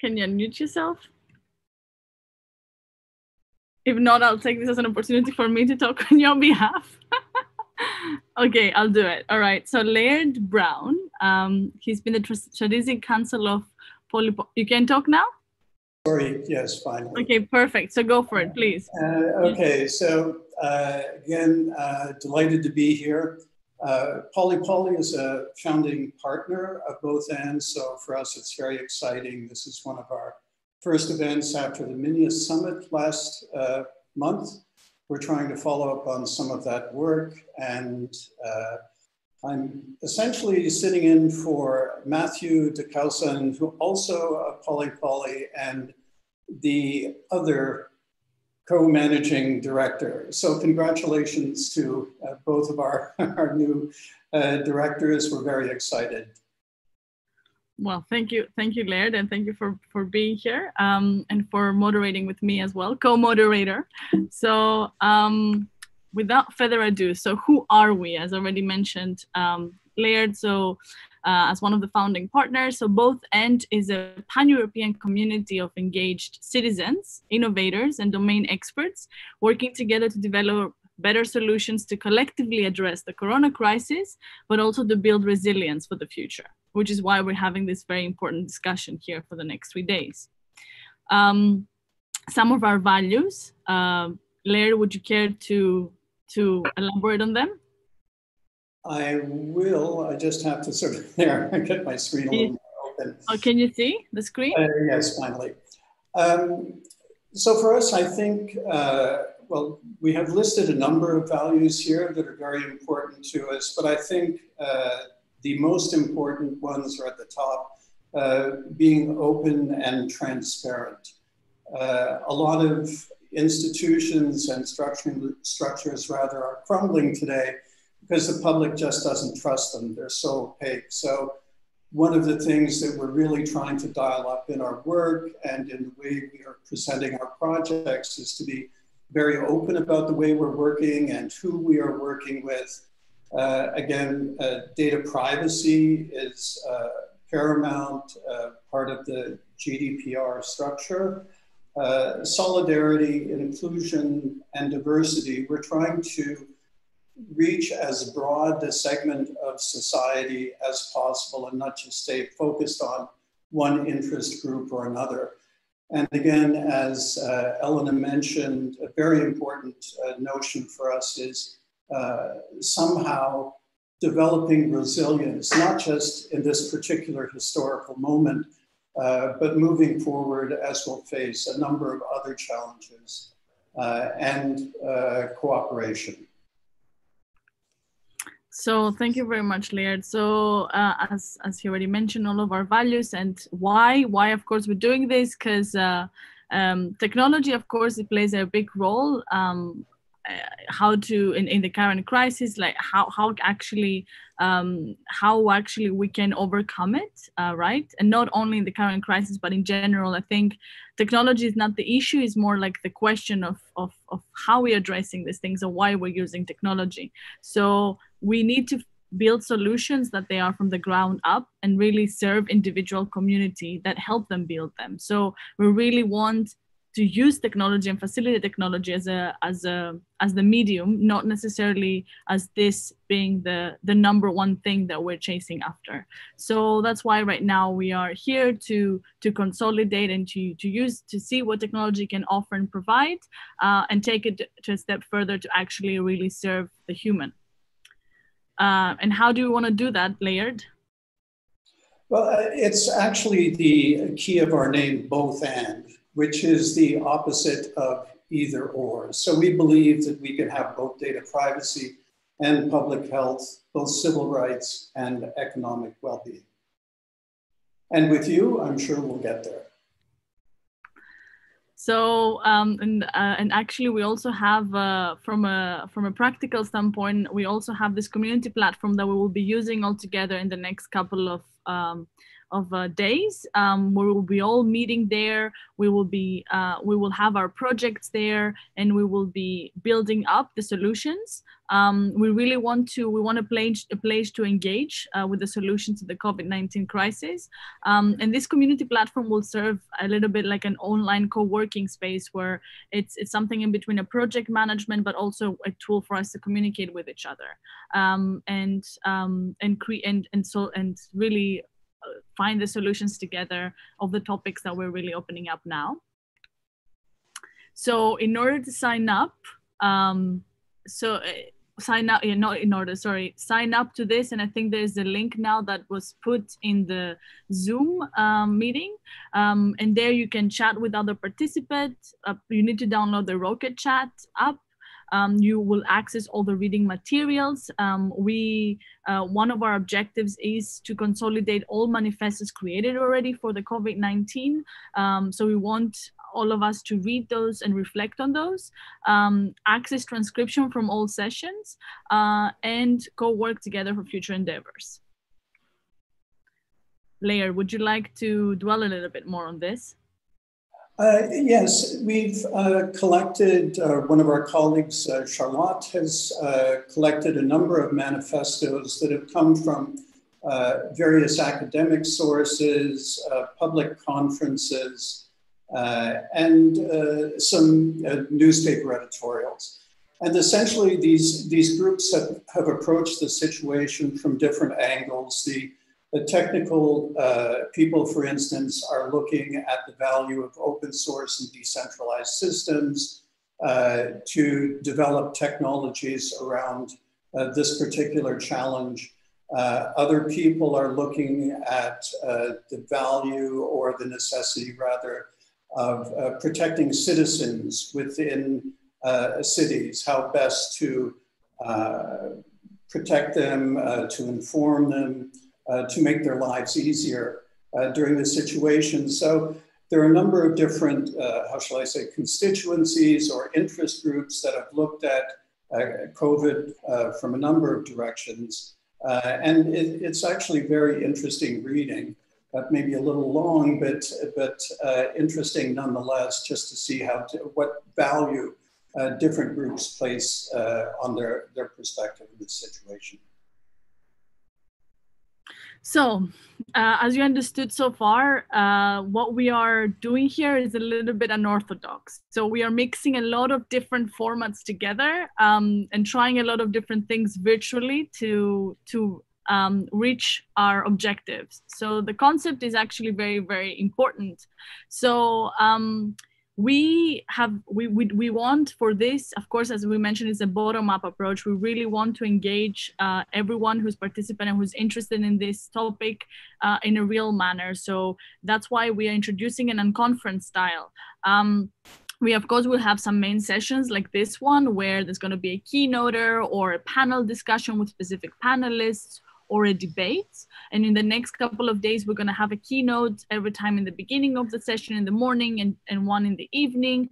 Can you unmute yourself? If not, I'll take this as an opportunity for me to talk on your behalf. okay, I'll do it. All right. So Laird Brown, um, he's been the strategic council of Polypoly. You can talk now. Sorry. Yes, finally. Okay, perfect. So go for it, please. Uh, okay. So uh, again, uh, delighted to be here. Uh, polypoly is a founding partner of both ends, so for us it's very exciting. This is one of our first events after the Minius Summit last uh, month. We're trying to follow up on some of that work, and uh, I'm essentially sitting in for Matthew DeCausen, who also a polypoly, and the other co-managing director. So congratulations to uh, both of our, our new uh, directors. We're very excited. Well, thank you, thank you, Laird, and thank you for for being here um, and for moderating with me as well, co-moderator. So, um, without further ado, so who are we? As already mentioned, um, Laird. So, uh, as one of the founding partners. So both END is a pan-European community of engaged citizens, innovators, and domain experts working together to develop better solutions to collectively address the corona crisis, but also to build resilience for the future, which is why we're having this very important discussion here for the next three days. Um, some of our values, uh, would you care to, to elaborate on them? I will. I just have to sort of there get my screen a little more open. Oh, can you see the screen? Uh, yes, finally. Um, so for us, I think, uh, well, we have listed a number of values here that are very important to us, but I think uh, the most important ones are at the top, uh, being open and transparent. Uh, a lot of institutions and structures rather are crumbling today because the public just doesn't trust them. They're so opaque. So one of the things that we're really trying to dial up in our work and in the way we are presenting our projects is to be very open about the way we're working and who we are working with. Uh, again, uh, data privacy is uh, paramount uh, part of the GDPR structure. Uh, solidarity, inclusion, and diversity, we're trying to reach as broad a segment of society as possible and not just stay focused on one interest group or another. And again, as uh, Elena mentioned, a very important uh, notion for us is uh, somehow developing resilience, not just in this particular historical moment, uh, but moving forward as we'll face a number of other challenges uh, and uh, cooperation. So thank you very much, Laird. So uh, as as you already mentioned, all of our values and why why of course we're doing this because uh, um, technology, of course, it plays a big role. Um, uh, how to in, in the current crisis like how how actually um, how actually we can overcome it uh, right and not only in the current crisis but in general i think technology is not the issue it's more like the question of, of of how we're addressing these things or why we're using technology so we need to build solutions that they are from the ground up and really serve individual community that help them build them. So we really want to use technology and facilitate technology as a as a as the medium not necessarily as this being the the number one thing that we're chasing after. So that's why right now we are here to to consolidate and to to use to see what technology can offer and provide uh, and take it to a step further to actually really serve the human uh, and how do you want to do that, Laird? Well, uh, it's actually the key of our name, both and, which is the opposite of either or. So we believe that we can have both data privacy and public health, both civil rights and economic well being. And with you, I'm sure we'll get there. So um, and uh, and actually we also have uh, from a from a practical standpoint we also have this community platform that we will be using all together in the next couple of um, of uh, days um, we will be all meeting there. We will be uh, we will have our projects there, and we will be building up the solutions. Um, we really want to we want a place a place to engage uh, with the solutions to the COVID-19 crisis, um, and this community platform will serve a little bit like an online co-working space where it's it's something in between a project management but also a tool for us to communicate with each other um, and um, and create and and so and really find the solutions together of the topics that we're really opening up now. So in order to sign up, um, so uh, sign up, yeah, not in order, sorry, sign up to this. And I think there's a link now that was put in the Zoom um, meeting. Um, and there you can chat with other participants. Uh, you need to download the Rocket Chat app um, you will access all the reading materials. Um, we, uh, one of our objectives is to consolidate all manifestos created already for the COVID-19. Um, so we want all of us to read those and reflect on those, um, access transcription from all sessions, uh, and co-work together for future endeavors. Laird, would you like to dwell a little bit more on this? Uh, yes, we've uh, collected, uh, one of our colleagues, uh, Charlotte, has uh, collected a number of manifestos that have come from uh, various academic sources, public conferences, and some newspaper editorials. And essentially, these, these groups have, have approached the situation from different angles. The the technical uh, people, for instance, are looking at the value of open source and decentralized systems uh, to develop technologies around uh, this particular challenge. Uh, other people are looking at uh, the value or the necessity, rather, of uh, protecting citizens within cities, how best to protect them, to inform them, to make their lives easier uh, during this situation. So there are a number of different, uh, how shall I say, constituencies or interest groups that have looked at uh, COVID uh, from a number of directions. and it, it's actually very interesting reading. That may be a little long, but, but interesting nonetheless, just to see how to, what value different groups place on their, their perspective in this situation. So, uh, as you understood so far, uh, what we are doing here is a little bit unorthodox. So we are mixing a lot of different formats together um, and trying a lot of different things virtually to to um, reach our objectives. So the concept is actually very very important. So. Um, we have we, we we want for this of course as we mentioned it's a bottom-up approach. We really want to engage uh, everyone who's participating and who's interested in this topic uh, in a real manner. So that's why we are introducing an unconference style. Um, we of course will have some main sessions like this one where there's going to be a keynoter or a panel discussion with specific panelists or a debate. And in the next couple of days, we're going to have a keynote every time in the beginning of the session in the morning and, and one in the evening.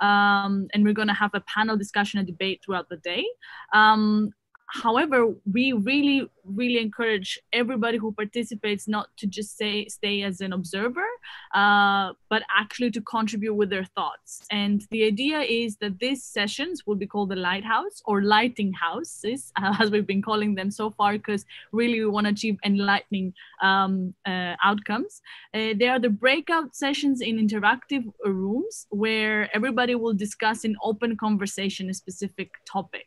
Um, and we're going to have a panel discussion and debate throughout the day. Um, however, we really, really encourage everybody who participates not to just stay stay as an observer, uh, but actually to contribute with their thoughts. And the idea is that these sessions will be called the lighthouse or lighting houses, as we've been calling them so far, because really we want to achieve enlightening um, uh, outcomes. Uh, they are the breakout sessions in interactive rooms where everybody will discuss in open conversation a specific topic.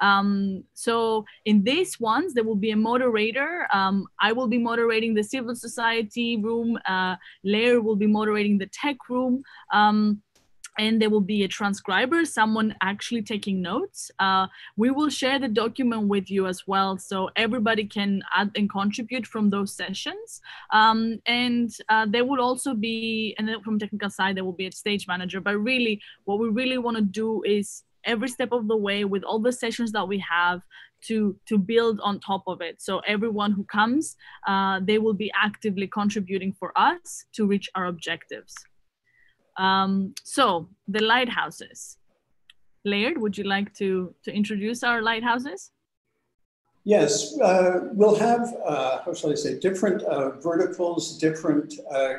Um, so in these ones, there will be a moderator. Um, I will be moderating the civil society room. Uh, Laird will be moderating the tech room. Um, and there will be a transcriber, someone actually taking notes. Uh, we will share the document with you as well, so everybody can add and contribute from those sessions. Um, and uh, there will also be, and then from technical side, there will be a stage manager. But really, what we really want to do is every step of the way with all the sessions that we have to to build on top of it. So everyone who comes uh, they will be actively contributing for us to reach our objectives. Um, so the lighthouses. Laird would you like to to introduce our lighthouses? Yes, uh, we'll have, uh, how shall I say, different uh, verticals, different uh,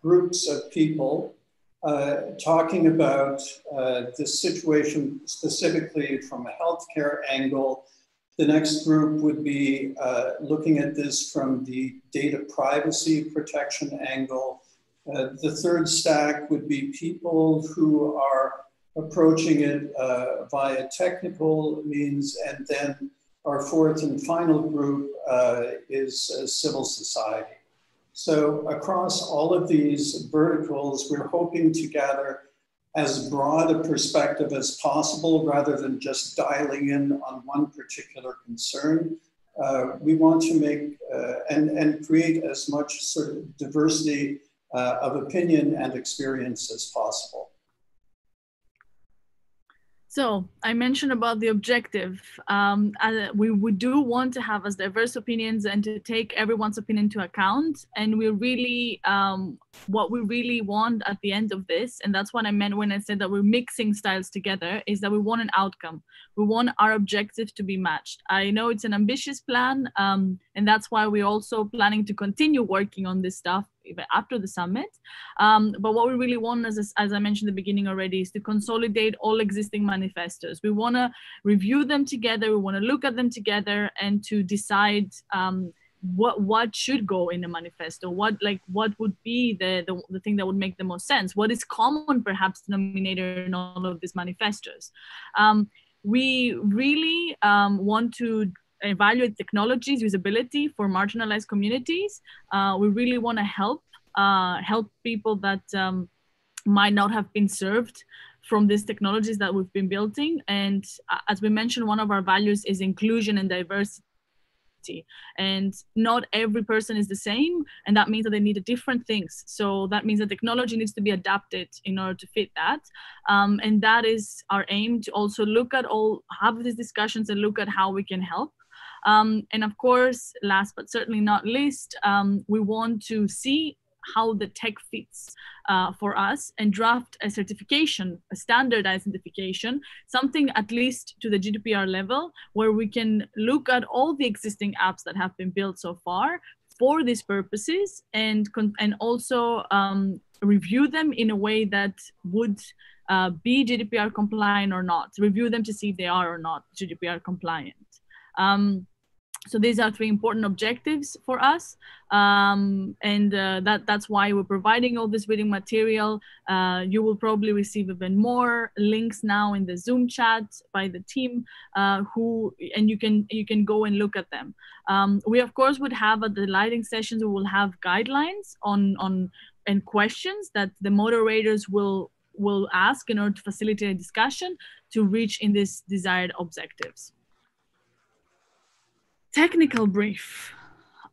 groups of people uh, talking about uh, this situation specifically from a healthcare angle. The next group would be looking at this from the data privacy protection angle. the third stack would be people who are approaching it via technical means and then our fourth and final group uh, is uh, civil society. So across all of these verticals, we're hoping to gather as broad a perspective as possible rather than just dialing in on one particular concern. Uh, we want to make uh, and, and create as much sort of diversity uh, of opinion and experience as possible. So I mentioned about the objective. Um, uh, we, we do want to have as diverse opinions and to take everyone's opinion into account. And we really, um, what we really want at the end of this, and that's what I meant when I said that we're mixing styles together, is that we want an outcome. We want our objective to be matched. I know it's an ambitious plan, um, and that's why we're also planning to continue working on this stuff after the summit. Um, but what we really want, as, as I mentioned in the beginning already, is to consolidate all existing manifestos. We want to review them together. We want to look at them together and to decide um, what what should go in a manifesto what like what would be the, the the thing that would make the most sense what is common perhaps denominator in all of these manifestos um, we really um, want to evaluate technologies usability for marginalized communities. Uh, we really want to help uh, help people that um, might not have been served from these technologies that we've been building. And uh, as we mentioned, one of our values is inclusion and diversity. And not every person is the same, and that means that they need different things. So that means that technology needs to be adapted in order to fit that. Um, and that is our aim to also look at all, have these discussions and look at how we can help. Um, and of course, last but certainly not least, um, we want to see how the tech fits uh, for us and draft a certification, a standardized certification, something at least to the GDPR level, where we can look at all the existing apps that have been built so far for these purposes and, and also um, review them in a way that would uh, be GDPR compliant or not, review them to see if they are or not GDPR compliant. Um, so these are three important objectives for us. Um, and uh, that that's why we're providing all this reading material. Uh, you will probably receive even more links now in the zoom chat by the team uh, who and you can you can go and look at them. Um, we of course would have at the lighting sessions we will have guidelines on on and questions that the moderators will will ask in order to facilitate a discussion to reach in these desired objectives technical brief.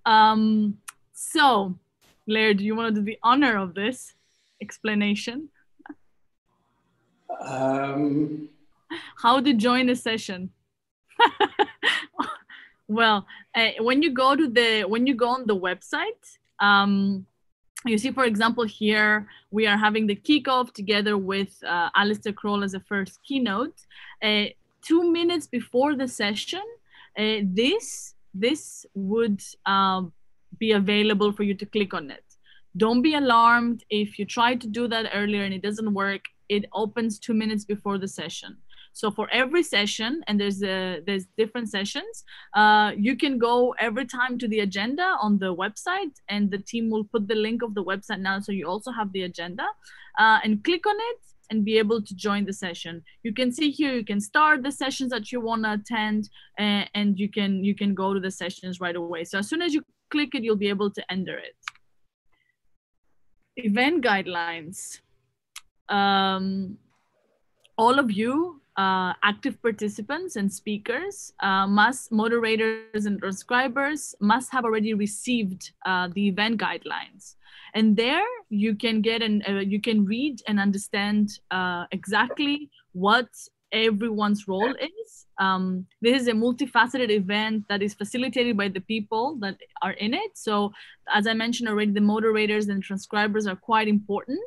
Um, so, Laird, do you want to do the honor of this explanation? Um, How to join a session? well, uh, when you go to the when you go on the website, um, you see, for example, here we are having the kickoff together with uh, Alistair Croll as a first keynote. Uh, two minutes before the session, uh, this this would um, be available for you to click on it. Don't be alarmed if you try to do that earlier and it doesn't work. It opens two minutes before the session. So for every session, and there's a, there's different sessions, uh, you can go every time to the agenda on the website, and the team will put the link of the website now, so you also have the agenda, uh, and click on it, and be able to join the session. You can see here, you can start the sessions that you want to attend and, and you can you can go to the sessions right away. So as soon as you click it, you'll be able to enter it. Event guidelines. Um, all of you uh, active participants and speakers uh, must moderators and transcribers must have already received uh, the event guidelines and there you can get and uh, you can read and understand uh, exactly what everyone's role is. Um, this is a multifaceted event that is facilitated by the people that are in it. So, as I mentioned already, the moderators and transcribers are quite important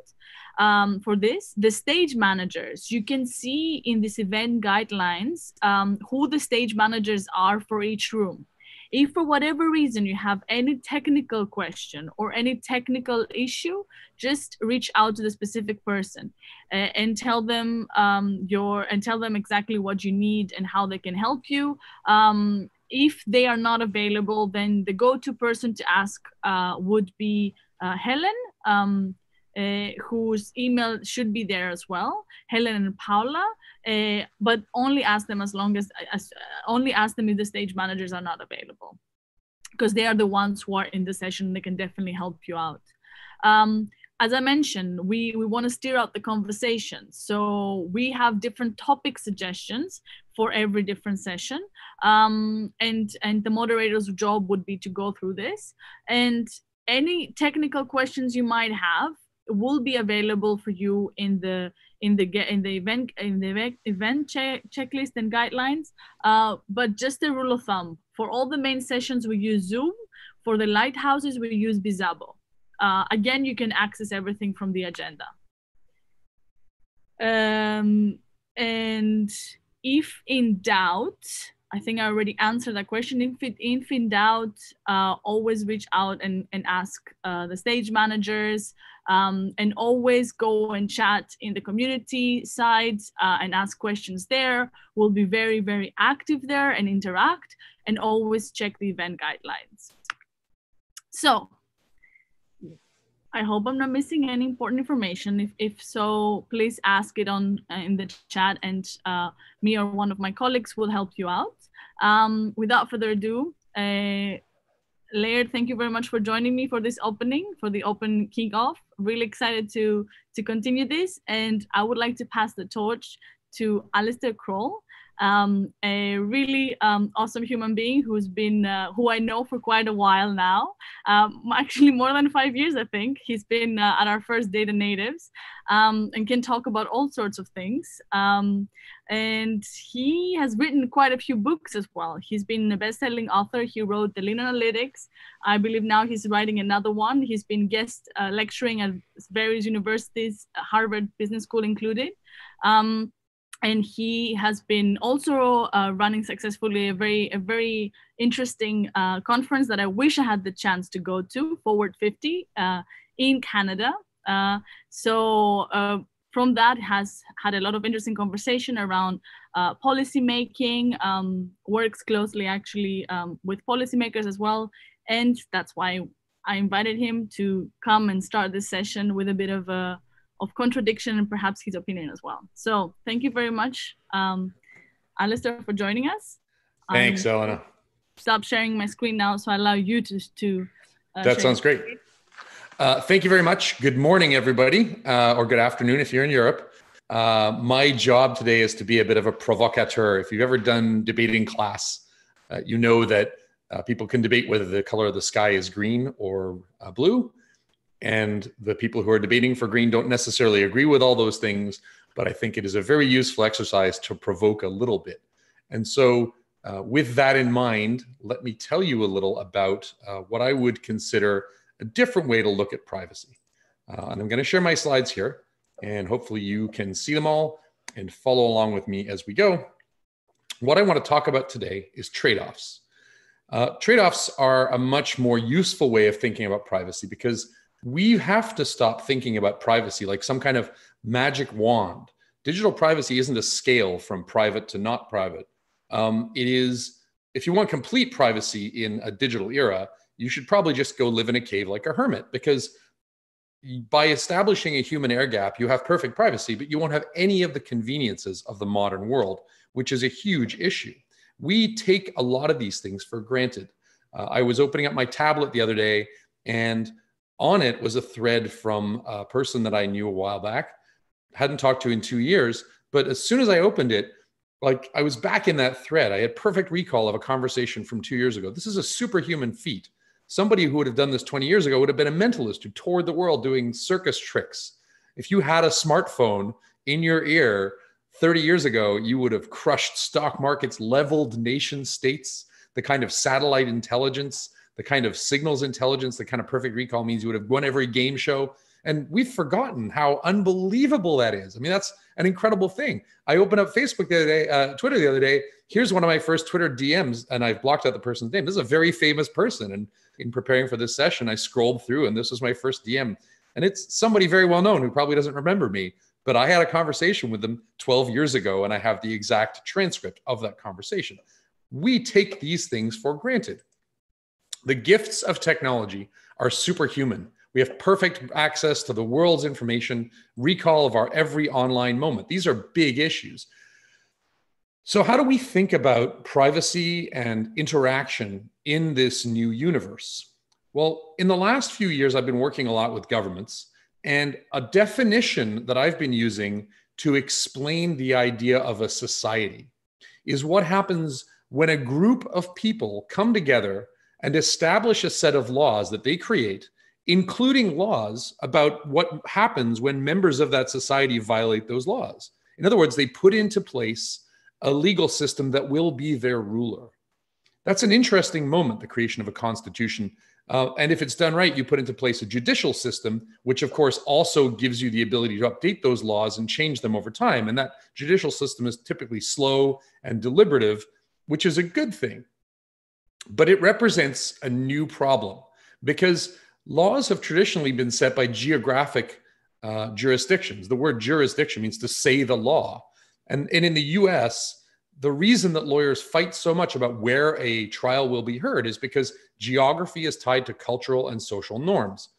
um, for this. The stage managers, you can see in this event guidelines um, who the stage managers are for each room. If for whatever reason you have any technical question or any technical issue, just reach out to the specific person uh, and tell them um, your and tell them exactly what you need and how they can help you. Um, if they are not available, then the go-to person to ask uh, would be uh, Helen. Um, uh, whose email should be there as well, Helen and Paula, uh, but only ask them as long as, as only ask them if the stage managers are not available, because they are the ones who are in the session. They can definitely help you out. Um, as I mentioned, we, we want to steer out the conversation. So we have different topic suggestions for every different session. Um, and, and the moderator's job would be to go through this. And any technical questions you might have, will be available for you in the in the get in the event in the event che checklist and guidelines. Uh, but just a rule of thumb for all the main sessions we use Zoom. For the lighthouses we use Bizzabo. Uh, again, you can access everything from the agenda. Um, and if in doubt, I think I already answered that question. If, it, if in doubt, uh, always reach out and, and ask uh, the stage managers um, and always go and chat in the community side uh, and ask questions there. We'll be very, very active there and interact and always check the event guidelines. So I hope I'm not missing any important information. If, if so, please ask it on uh, in the chat and uh, me or one of my colleagues will help you out. Um, without further ado, uh, Laird, thank you very much for joining me for this opening, for the open kickoff. Really excited to, to continue this. And I would like to pass the torch to Alistair Croll um, a really um, awesome human being who's been uh, who I know for quite a while now. Um, actually, more than five years, I think. He's been uh, at our first Data Natives um, and can talk about all sorts of things. Um, and he has written quite a few books as well. He's been a best-selling author. He wrote The Lean Analytics. I believe now he's writing another one. He's been guest uh, lecturing at various universities, Harvard Business School included. Um, and he has been also uh, running successfully a very a very interesting uh, conference that I wish I had the chance to go to, Forward 50 uh, in Canada. Uh, so uh, from that has had a lot of interesting conversation around uh, policy making, um, works closely actually um, with policymakers as well, and that's why I invited him to come and start this session with a bit of a of contradiction and perhaps his opinion as well. So thank you very much, um, Alistair, for joining us. Thanks, um, Elena. Stop sharing my screen now, so I allow you to. to uh, that sounds great. Uh, thank you very much. Good morning, everybody, uh, or good afternoon if you're in Europe. Uh, my job today is to be a bit of a provocateur. If you've ever done debating class, uh, you know that uh, people can debate whether the color of the sky is green or blue and the people who are debating for green don't necessarily agree with all those things but i think it is a very useful exercise to provoke a little bit. And so uh, with that in mind let me tell you a little about uh, what i would consider a different way to look at privacy. Uh, and i'm going to share my slides here and hopefully you can see them all and follow along with me as we go. What i want to talk about today is trade-offs. Uh, trade-offs are a much more useful way of thinking about privacy because we have to stop thinking about privacy like some kind of magic wand. Digital privacy isn't a scale from private to not private. Um, it is, if you want complete privacy in a digital era, you should probably just go live in a cave like a hermit because by establishing a human air gap, you have perfect privacy, but you won't have any of the conveniences of the modern world, which is a huge issue. We take a lot of these things for granted. Uh, I was opening up my tablet the other day and on it was a thread from a person that I knew a while back, hadn't talked to in two years. But as soon as I opened it, like I was back in that thread. I had perfect recall of a conversation from two years ago. This is a superhuman feat. Somebody who would have done this 20 years ago would have been a mentalist who toured the world doing circus tricks. If you had a smartphone in your ear 30 years ago, you would have crushed stock markets, leveled nation states, the kind of satellite intelligence, the kind of signals intelligence, the kind of perfect recall means you would have won every game show. And we've forgotten how unbelievable that is. I mean, that's an incredible thing. I opened up Facebook the other day, uh, Twitter the other day. Here's one of my first Twitter DMs, and I've blocked out the person's name. This is a very famous person. And in preparing for this session, I scrolled through, and this was my first DM. And it's somebody very well known who probably doesn't remember me, but I had a conversation with them 12 years ago, and I have the exact transcript of that conversation. We take these things for granted. The gifts of technology are superhuman. We have perfect access to the world's information, recall of our every online moment. These are big issues. So, how do we think about privacy and interaction in this new universe? Well, in the last few years, I've been working a lot with governments, and a definition that I've been using to explain the idea of a society is what happens when a group of people come together and establish a set of laws that they create, including laws about what happens when members of that society violate those laws. In other words, they put into place a legal system that will be their ruler. That's an interesting moment, the creation of a constitution. Uh, and if it's done right, you put into place a judicial system, which of course also gives you the ability to update those laws and change them over time. And that judicial system is typically slow and deliberative, which is a good thing. But it represents a new problem because laws have traditionally been set by geographic uh, jurisdictions. The word jurisdiction means to say the law. And, and in the US, the reason that lawyers fight so much about where a trial will be heard is because geography is tied to cultural and social norms.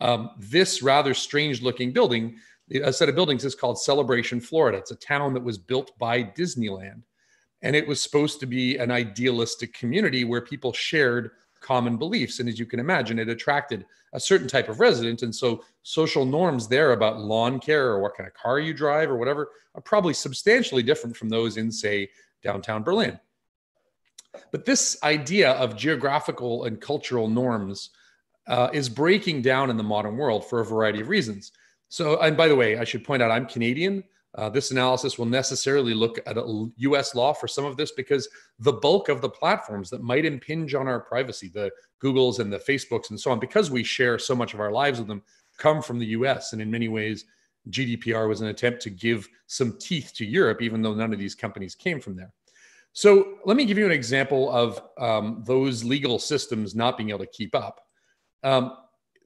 Um, this rather strange looking building, a set of buildings, is called Celebration, Florida. It's a town that was built by Disneyland. And it was supposed to be an idealistic community where people shared common beliefs. And as you can imagine, it attracted a certain type of resident. And so social norms there about lawn care or what kind of car you drive or whatever are probably substantially different from those in, say, downtown Berlin. But this idea of geographical and cultural norms uh, is breaking down in the modern world for a variety of reasons. So, and by the way, I should point out I'm Canadian. Uh, this analysis will necessarily look at a US law for some of this because the bulk of the platforms that might impinge on our privacy, the Googles and the Facebooks and so on, because we share so much of our lives with them, come from the US. And in many ways, GDPR was an attempt to give some teeth to Europe, even though none of these companies came from there. So let me give you an example of um, those legal systems not being able to keep up. Um,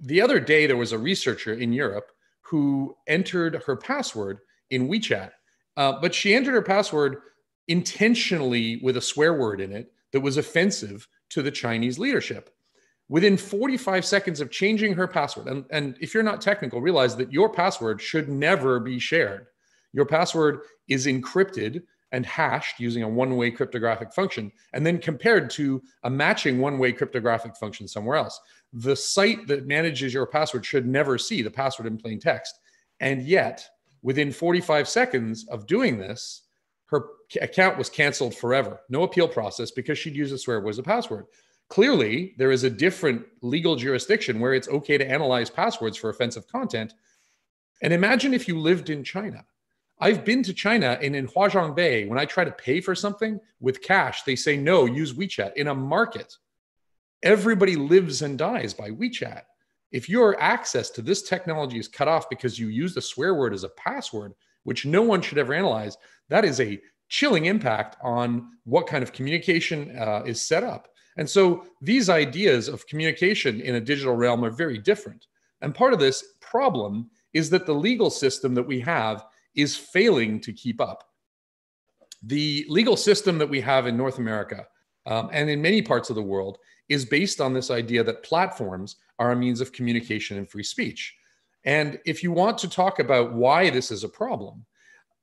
the other day, there was a researcher in Europe who entered her password in WeChat. Uh, but she entered her password intentionally with a swear word in it that was offensive to the Chinese leadership. Within 45 seconds of changing her password, and, and if you're not technical, realize that your password should never be shared. Your password is encrypted and hashed using a one way cryptographic function, and then compared to a matching one way cryptographic function somewhere else. The site that manages your password should never see the password in plain text. And yet, Within 45 seconds of doing this, her account was canceled forever. No appeal process because she'd used a swear word as a password. Clearly, there is a different legal jurisdiction where it's okay to analyze passwords for offensive content. And imagine if you lived in China. I've been to China and in Huaqiangbei, when I try to pay for something with cash, they say, no, use WeChat. In a market, everybody lives and dies by WeChat. If your access to this technology is cut off because you used a swear word as a password, which no one should ever analyze, that is a chilling impact on what kind of communication uh, is set up. And so these ideas of communication in a digital realm are very different. And part of this problem is that the legal system that we have is failing to keep up. The legal system that we have in North America um, and in many parts of the world is based on this idea that platforms are a means of communication and free speech. And if you want to talk about why this is a problem,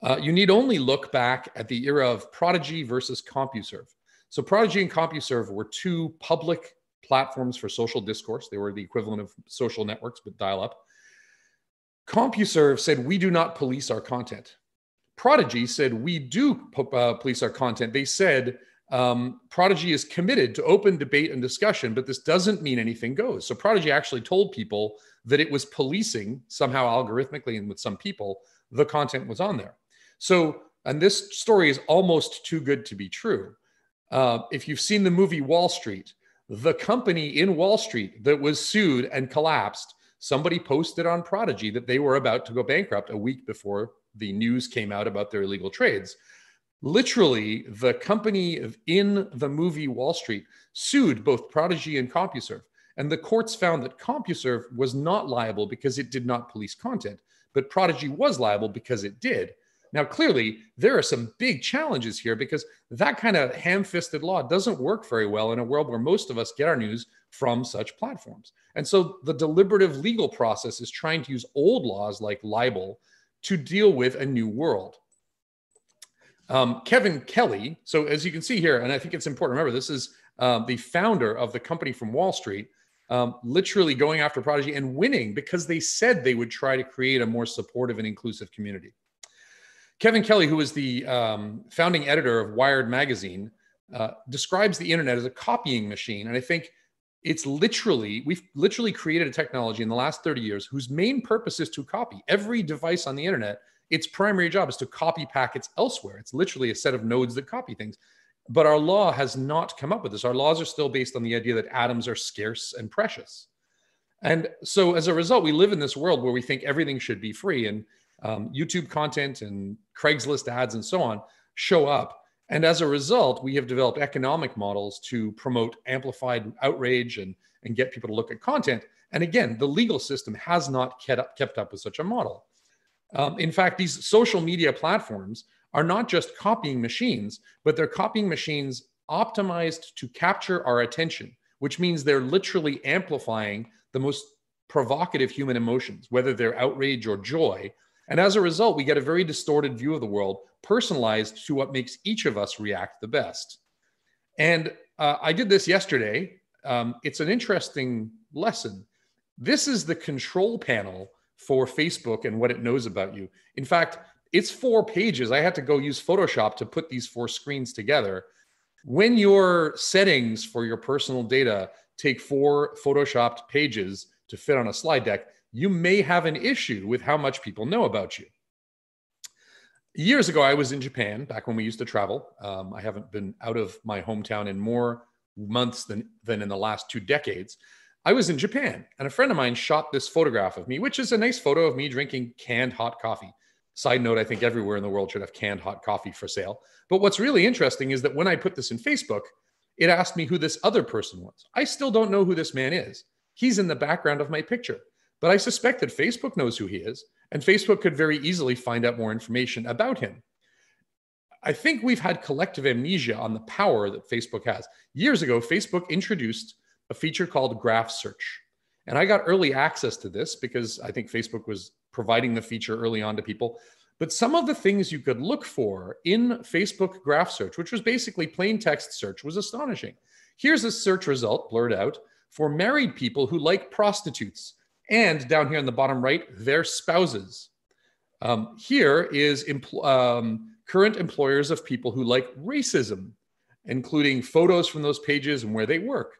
uh, you need only look back at the era of Prodigy versus CompuServe. So, Prodigy and CompuServe were two public platforms for social discourse. They were the equivalent of social networks, but dial up. CompuServe said, We do not police our content. Prodigy said, We do uh, police our content. They said, um, Prodigy is committed to open debate and discussion, but this doesn't mean anything goes. So Prodigy actually told people that it was policing somehow algorithmically and with some people the content was on there. So and this story is almost too good to be true. Uh, if you've seen the movie Wall Street, the company in Wall Street that was sued and collapsed, somebody posted on Prodigy that they were about to go bankrupt a week before the news came out about their illegal trades. Literally, the company in the movie Wall Street sued both Prodigy and CompuServe. And the courts found that CompuServe was not liable because it did not police content, but Prodigy was liable because it did. Now, clearly, there are some big challenges here because that kind of ham fisted law doesn't work very well in a world where most of us get our news from such platforms. And so the deliberative legal process is trying to use old laws like libel to deal with a new world. Um, Kevin Kelly, so as you can see here, and I think it's important remember, this is um, the founder of the company from Wall Street, um, literally going after Prodigy and winning because they said they would try to create a more supportive and inclusive community. Kevin Kelly, who is the um, founding editor of Wired Magazine, uh, describes the internet as a copying machine. And I think it's literally, we've literally created a technology in the last 30 years whose main purpose is to copy. Every device on the internet, its primary job is to copy packets elsewhere. It's literally a set of nodes that copy things. But our law has not come up with this. Our laws are still based on the idea that atoms are scarce and precious. And so as a result, we live in this world where we think everything should be free. And um, YouTube content and Craigslist ads and so on show up. And as a result, we have developed economic models to promote amplified outrage and, and get people to look at content. And again, the legal system has not kept up, kept up with such a model. Um, in fact, these social media platforms are not just copying machines, but they're copying machines optimized to capture our attention, which means they're literally amplifying the most provocative human emotions, whether they're outrage or joy, and as a result, we get a very distorted view of the world, personalized to what makes each of us react the best. And uh, I did this yesterday. Um, it's an interesting lesson. This is the control panel for Facebook and what it knows about you. In fact, it's four pages. I had to go use Photoshop to put these four screens together. When your settings for your personal data take four Photoshopped pages to fit on a slide deck, you may have an issue with how much people know about you. Years ago, I was in Japan back when we used to travel. Um, I haven't been out of my hometown in more months than, than in the last two decades. I was in Japan and a friend of mine shot this photograph of me, which is a nice photo of me drinking canned hot coffee. Side note, I think everywhere in the world should have canned hot coffee for sale. But what's really interesting is that when I put this in Facebook, it asked me who this other person was. I still don't know who this man is. He's in the background of my picture. But I suspect that Facebook knows who he is, and Facebook could very easily find out more information about him. I think we've had collective amnesia on the power that Facebook has. Years ago, Facebook introduced a feature called Graph Search. And I got early access to this because I think Facebook was providing the feature early on to people. But some of the things you could look for in Facebook Graph Search, which was basically plain text search, was astonishing. Here's a search result blurred out for married people who like prostitutes and down here in the bottom right, their spouses. Um, here is empl- um, current employers of people who like racism, including photos from those pages and where they work.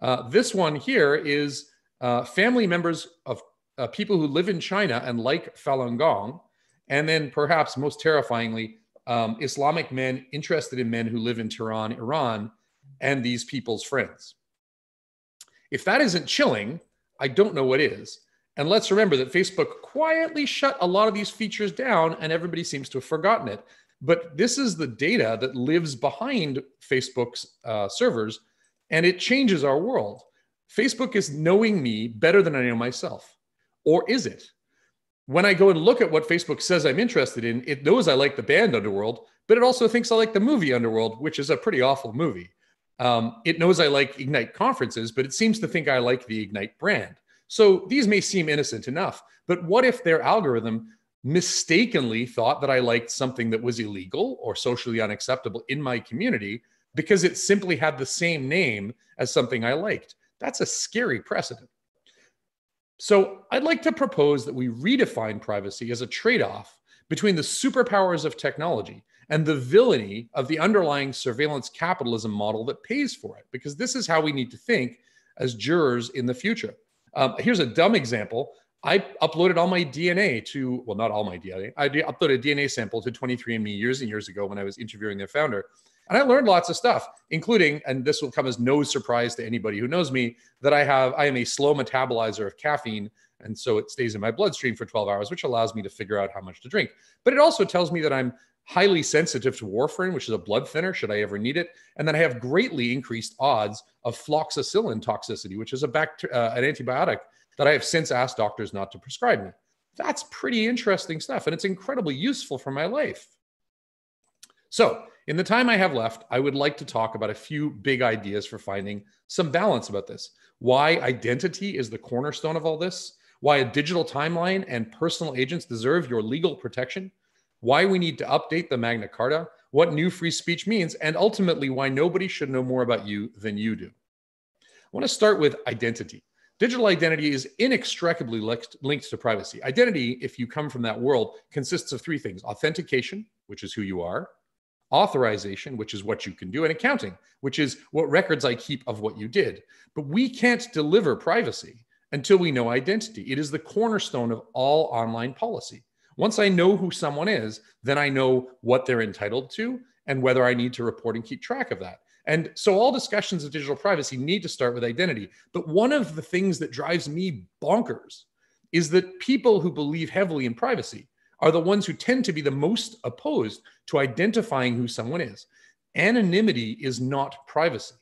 Uh, this one here is uh, family members of uh, people who live in China and like Falun Gong. And then, perhaps most terrifyingly, um, Islamic men interested in men who live in Tehran, Iran, and these people's friends. If that isn't chilling, I don't know what is. And let's remember that Facebook quietly shut a lot of these features down and everybody seems to have forgotten it. But this is the data that lives behind Facebook's uh, servers and it changes our world. Facebook is knowing me better than I know myself. Or is it? When I go and look at what Facebook says I'm interested in, it knows I like the band Underworld, but it also thinks I like the movie Underworld, which is a pretty awful movie. Um, it knows I like Ignite conferences, but it seems to think I like the Ignite brand. So these may seem innocent enough, but what if their algorithm mistakenly thought that I liked something that was illegal or socially unacceptable in my community because it simply had the same name as something I liked? That's a scary precedent. So I'd like to propose that we redefine privacy as a trade off between the superpowers of technology and the villainy of the underlying surveillance capitalism model that pays for it, because this is how we need to think as jurors in the future. Um, here's a dumb example. I uploaded all my DNA to, well, not all my DNA. I uploaded a DNA sample to 23andMe years and years ago when I was interviewing their founder. And I learned lots of stuff, including, and this will come as no surprise to anybody who knows me, that I have, I am a slow metabolizer of caffeine. And so it stays in my bloodstream for 12 hours, which allows me to figure out how much to drink. But it also tells me that I'm highly sensitive to warfarin, which is a blood thinner, should I ever need it. And then I have greatly increased odds of floxacillin toxicity, which is a bacter- uh, an antibiotic that I have since asked doctors not to prescribe me. That's pretty interesting stuff. And it's incredibly useful for my life. So, in the time I have left, I would like to talk about a few big ideas for finding some balance about this. Why identity is the cornerstone of all this, why a digital timeline and personal agents deserve your legal protection, why we need to update the Magna Carta, what new free speech means, and ultimately why nobody should know more about you than you do. I want to start with identity. Digital identity is inextricably linked to privacy. Identity, if you come from that world, consists of three things authentication, which is who you are, authorization, which is what you can do, and accounting, which is what records I keep of what you did. But we can't deliver privacy until we know identity. It is the cornerstone of all online policy. Once I know who someone is, then I know what they're entitled to and whether I need to report and keep track of that. And so all discussions of digital privacy need to start with identity. But one of the things that drives me bonkers is that people who believe heavily in privacy are the ones who tend to be the most opposed to identifying who someone is. Anonymity is not privacy.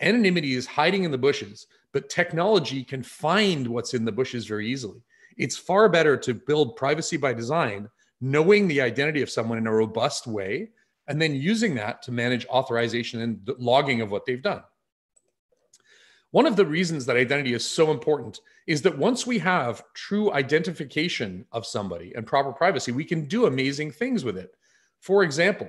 Anonymity is hiding in the bushes, but technology can find what's in the bushes very easily. It's far better to build privacy by design, knowing the identity of someone in a robust way, and then using that to manage authorization and logging of what they've done. One of the reasons that identity is so important is that once we have true identification of somebody and proper privacy, we can do amazing things with it. For example,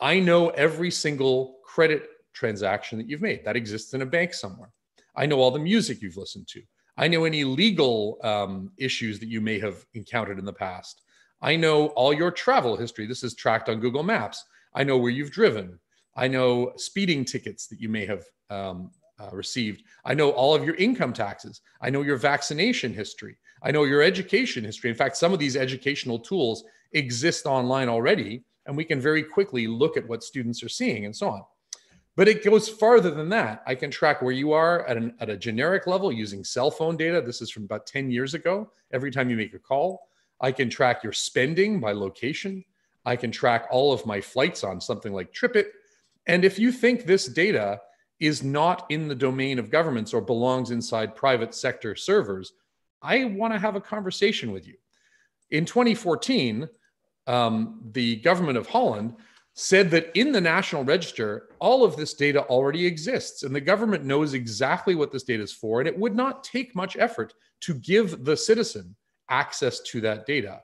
I know every single credit transaction that you've made that exists in a bank somewhere. I know all the music you've listened to. I know any legal um, issues that you may have encountered in the past. I know all your travel history. This is tracked on Google Maps. I know where you've driven. I know speeding tickets that you may have um, uh, received. I know all of your income taxes. I know your vaccination history. I know your education history. In fact, some of these educational tools exist online already, and we can very quickly look at what students are seeing and so on. But it goes farther than that. I can track where you are at, an, at a generic level using cell phone data. This is from about 10 years ago. Every time you make a call, I can track your spending by location. I can track all of my flights on something like TripIt. And if you think this data is not in the domain of governments or belongs inside private sector servers, I want to have a conversation with you. In 2014, um, the government of Holland said that in the National Register, all of this data already exists, and the government knows exactly what this data is for, and it would not take much effort to give the citizen access to that data.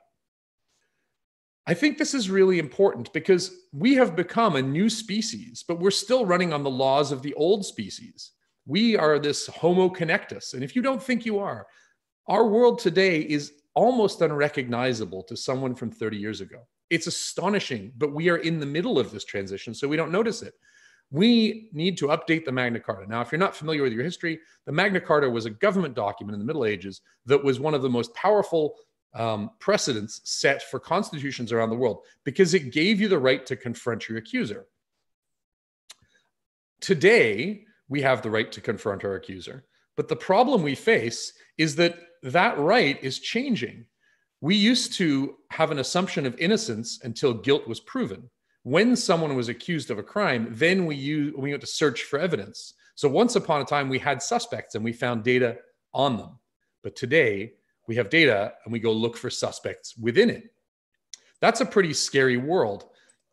I think this is really important because we have become a new species, but we're still running on the laws of the old species. We are this Homo connectus. And if you don't think you are, our world today is almost unrecognizable to someone from 30 years ago. It's astonishing, but we are in the middle of this transition, so we don't notice it. We need to update the Magna Carta. Now, if you're not familiar with your history, the Magna Carta was a government document in the Middle Ages that was one of the most powerful um, precedents set for constitutions around the world because it gave you the right to confront your accuser. Today, we have the right to confront our accuser. But the problem we face is that that right is changing. We used to have an assumption of innocence until guilt was proven when someone was accused of a crime, then we use, we went to search for evidence. So once upon a time, we had suspects and we found data on them. But today, we have data and we go look for suspects within it. That's a pretty scary world.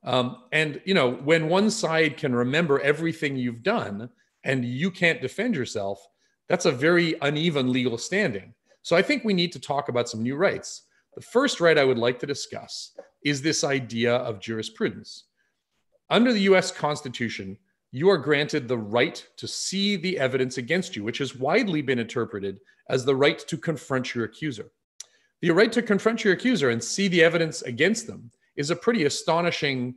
Um, and you know, when one side can remember everything you've done and you can't defend yourself, that's a very uneven legal standing. So I think we need to talk about some new rights. The first right I would like to discuss is this idea of jurisprudence. Under the US Constitution, you are granted the right to see the evidence against you, which has widely been interpreted as the right to confront your accuser. The right to confront your accuser and see the evidence against them is a pretty astonishing,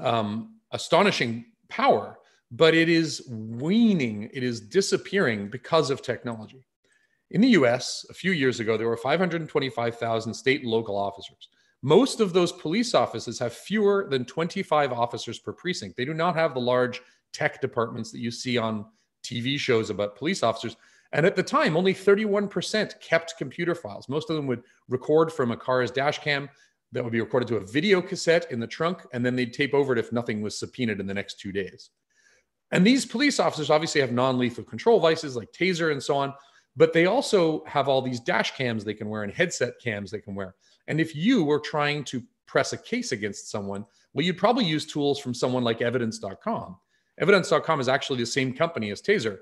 um, astonishing power, but it is weaning, it is disappearing because of technology. In the US, a few years ago, there were 525,000 state and local officers. Most of those police offices have fewer than 25 officers per precinct. They do not have the large tech departments that you see on TV shows about police officers. And at the time, only 31% kept computer files. Most of them would record from a car's dash cam that would be recorded to a video cassette in the trunk, and then they'd tape over it if nothing was subpoenaed in the next two days. And these police officers obviously have non lethal control devices like taser and so on, but they also have all these dash cams they can wear and headset cams they can wear. And if you were trying to press a case against someone, well, you'd probably use tools from someone like evidence.com. Evidence.com is actually the same company as Taser.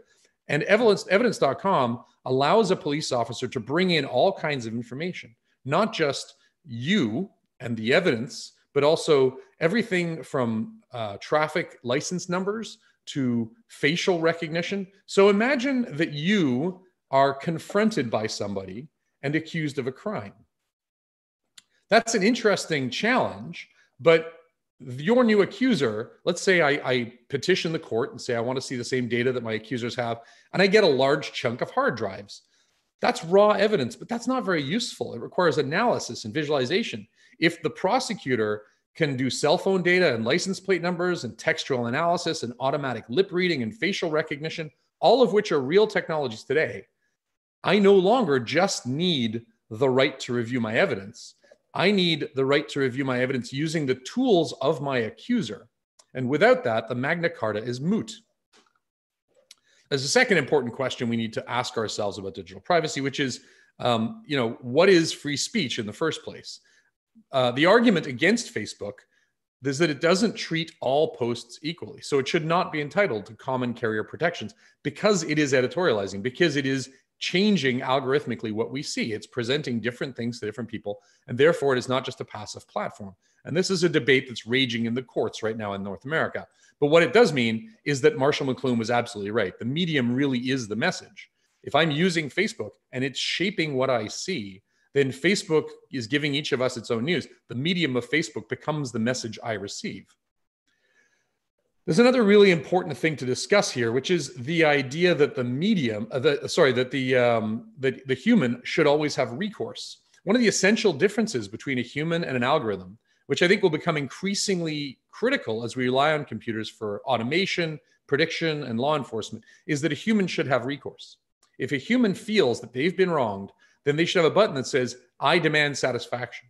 And evidence, evidence.com allows a police officer to bring in all kinds of information, not just you and the evidence, but also everything from uh, traffic license numbers to facial recognition. So imagine that you are confronted by somebody and accused of a crime. That's an interesting challenge, but your new accuser, let's say I, I, petition the court and say I want to see the same data that my accusers have, and I get a large chunk of hard drives. That's raw evidence, but that's not very useful. It requires analysis and visualization. If the prosecutor can do cell phone data and license plate numbers and textual analysis and automatic lip reading and facial recognition, all of which are real technologies today, I no longer just need the right to review my evidence. I need the right to review my evidence using the tools of my accuser. And without that, the Magna Carta is moot. There's a second important question we need to ask ourselves about digital privacy, which is, um, you know, what is free speech in the first place? Uh, the argument against Facebook is that it doesn't treat all posts equally. So it should not be entitled to common carrier protections because it is editorializing, because it is changing algorithmically what we see. It's presenting different things to different people, and therefore it is not just a passive platform. And this is a debate that's raging in the courts right now in North America. But what it does mean is that Marshall McLuhan was absolutely right. The medium really is the message. If I'm using Facebook and it's shaping what I see, then Facebook is giving each of us its own news. The medium of Facebook becomes the message I receive. There's another really important thing to discuss here, which is the idea that the medium, uh, the, sorry, that the, um, the, the human should always have recourse. One of the essential differences between a human and an algorithm, which I think will become increasingly critical as we rely on computers for automation, prediction, and law enforcement, is that a human should have recourse. If a human feels that they've been wronged, then they should have a button that says, I demand satisfaction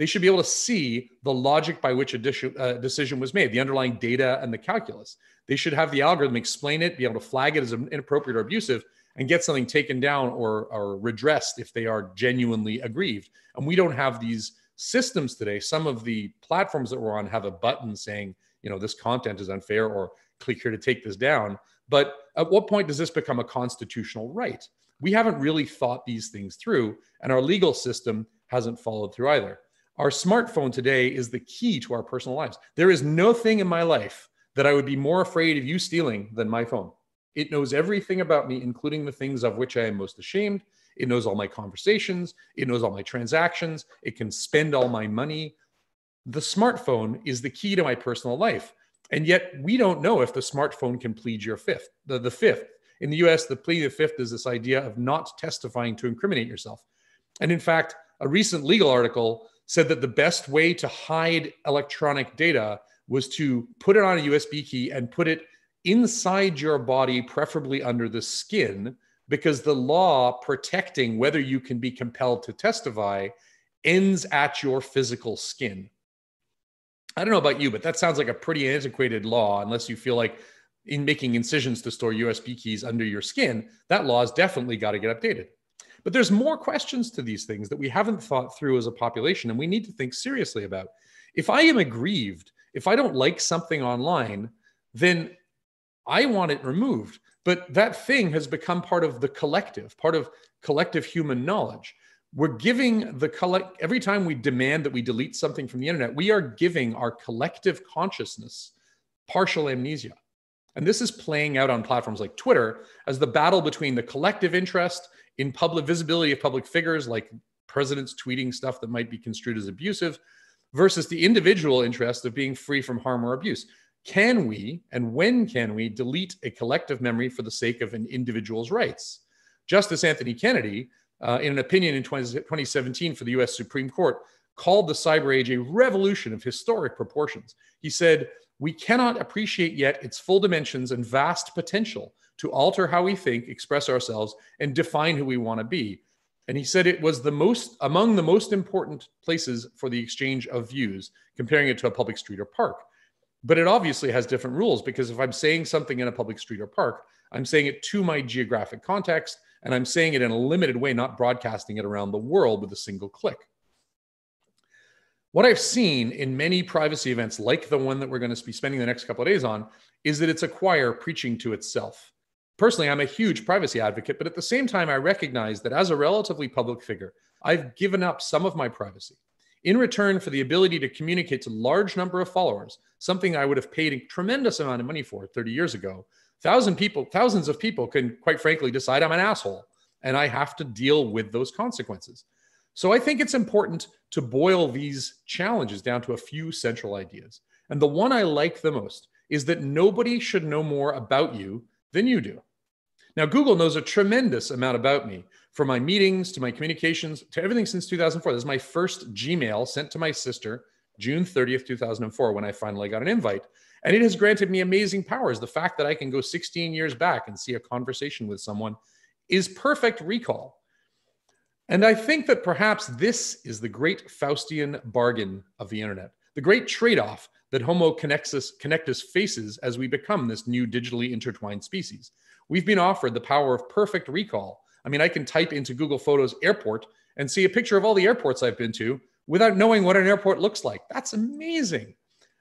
they should be able to see the logic by which a uh, decision was made, the underlying data and the calculus. They should have the algorithm explain it, be able to flag it as inappropriate or abusive, and get something taken down or, or redressed if they are genuinely aggrieved. And we don't have these systems today. Some of the platforms that we're on have a button saying, you know, this content is unfair or click here to take this down. But at what point does this become a constitutional right? We haven't really thought these things through, and our legal system hasn't followed through either. Our smartphone today is the key to our personal lives. There is no thing in my life that I would be more afraid of you stealing than my phone. It knows everything about me, including the things of which I am most ashamed. It knows all my conversations. It knows all my transactions. It can spend all my money. The smartphone is the key to my personal life. And yet we don't know if the smartphone can plead your fifth. The, the fifth. In the US, the plea of fifth is this idea of not testifying to incriminate yourself. And in fact, a recent legal article said that the best way to hide electronic data was to put it on a USB key and put it inside your body, preferably under the skin, because the law protecting whether you can be compelled to testify ends at your physical skin. I don't know about you, but that sounds like a pretty antiquated law, unless you feel like in making incisions to store USB keys under your skin, that law has definitely got to get updated. But there's more questions to these things that we haven't thought through as a population, and we need to think seriously about. If I am aggrieved, if I don't like something online, then I want it removed. But that thing has become part of the collective, part of collective human knowledge. We're giving the collect every time we demand that we delete something from the internet, we are giving our collective consciousness partial amnesia. And this is playing out on platforms like Twitter as the battle between the collective interest in public visibility of public figures like presidents tweeting stuff that might be construed as abusive versus the individual interest of being free from harm or abuse. Can we and when can we delete a collective memory for the sake of an individual's rights? Justice Anthony Kennedy, uh, in an opinion in 20, 2017 for the US Supreme Court, called the cyber age a revolution of historic proportions. He said, We cannot appreciate yet its full dimensions and vast potential to alter how we think, express ourselves, and define who we want to be. And he said it was the most among the most important places for the exchange of views, comparing it to a public street or park. But it obviously has different rules because if I'm saying something in a public street or park, I'm saying it to my geographic context and I'm saying it in a limited way, not broadcasting it around the world with a single click. What I've seen in many privacy events, like the one that we're going to be spending the next couple of days on, is that it's a choir preaching to itself. Personally, I'm a huge privacy advocate, but at the same time, I recognize that as a relatively public figure, I've given up some of my privacy in return for the ability to communicate to a large number of followers, something I would have paid a tremendous amount of money for 30 years ago. Thousand people, thousands of people can quite frankly decide I'm an asshole, and I have to deal with those consequences. So I think it's important to boil these challenges down to a few central ideas. And the one I like the most is that nobody should know more about you than you do. Now, Google knows a tremendous amount about me from my meetings to my communications to everything since 2004. This is my first Gmail sent to my sister June 30th, 2004, when I finally got an invite. And it has granted me amazing powers. The fact that I can go 16 years back and see a conversation with someone is perfect recall. And I think that perhaps this is the great Faustian bargain of the internet, the great trade off that Homo connectus, faces as we become this new digitally intertwined species. We've been offered the power of perfect recall. I mean, I can type into Google Photos airport and see a picture of all the airports I've been to without knowing what an airport looks like. That's amazing.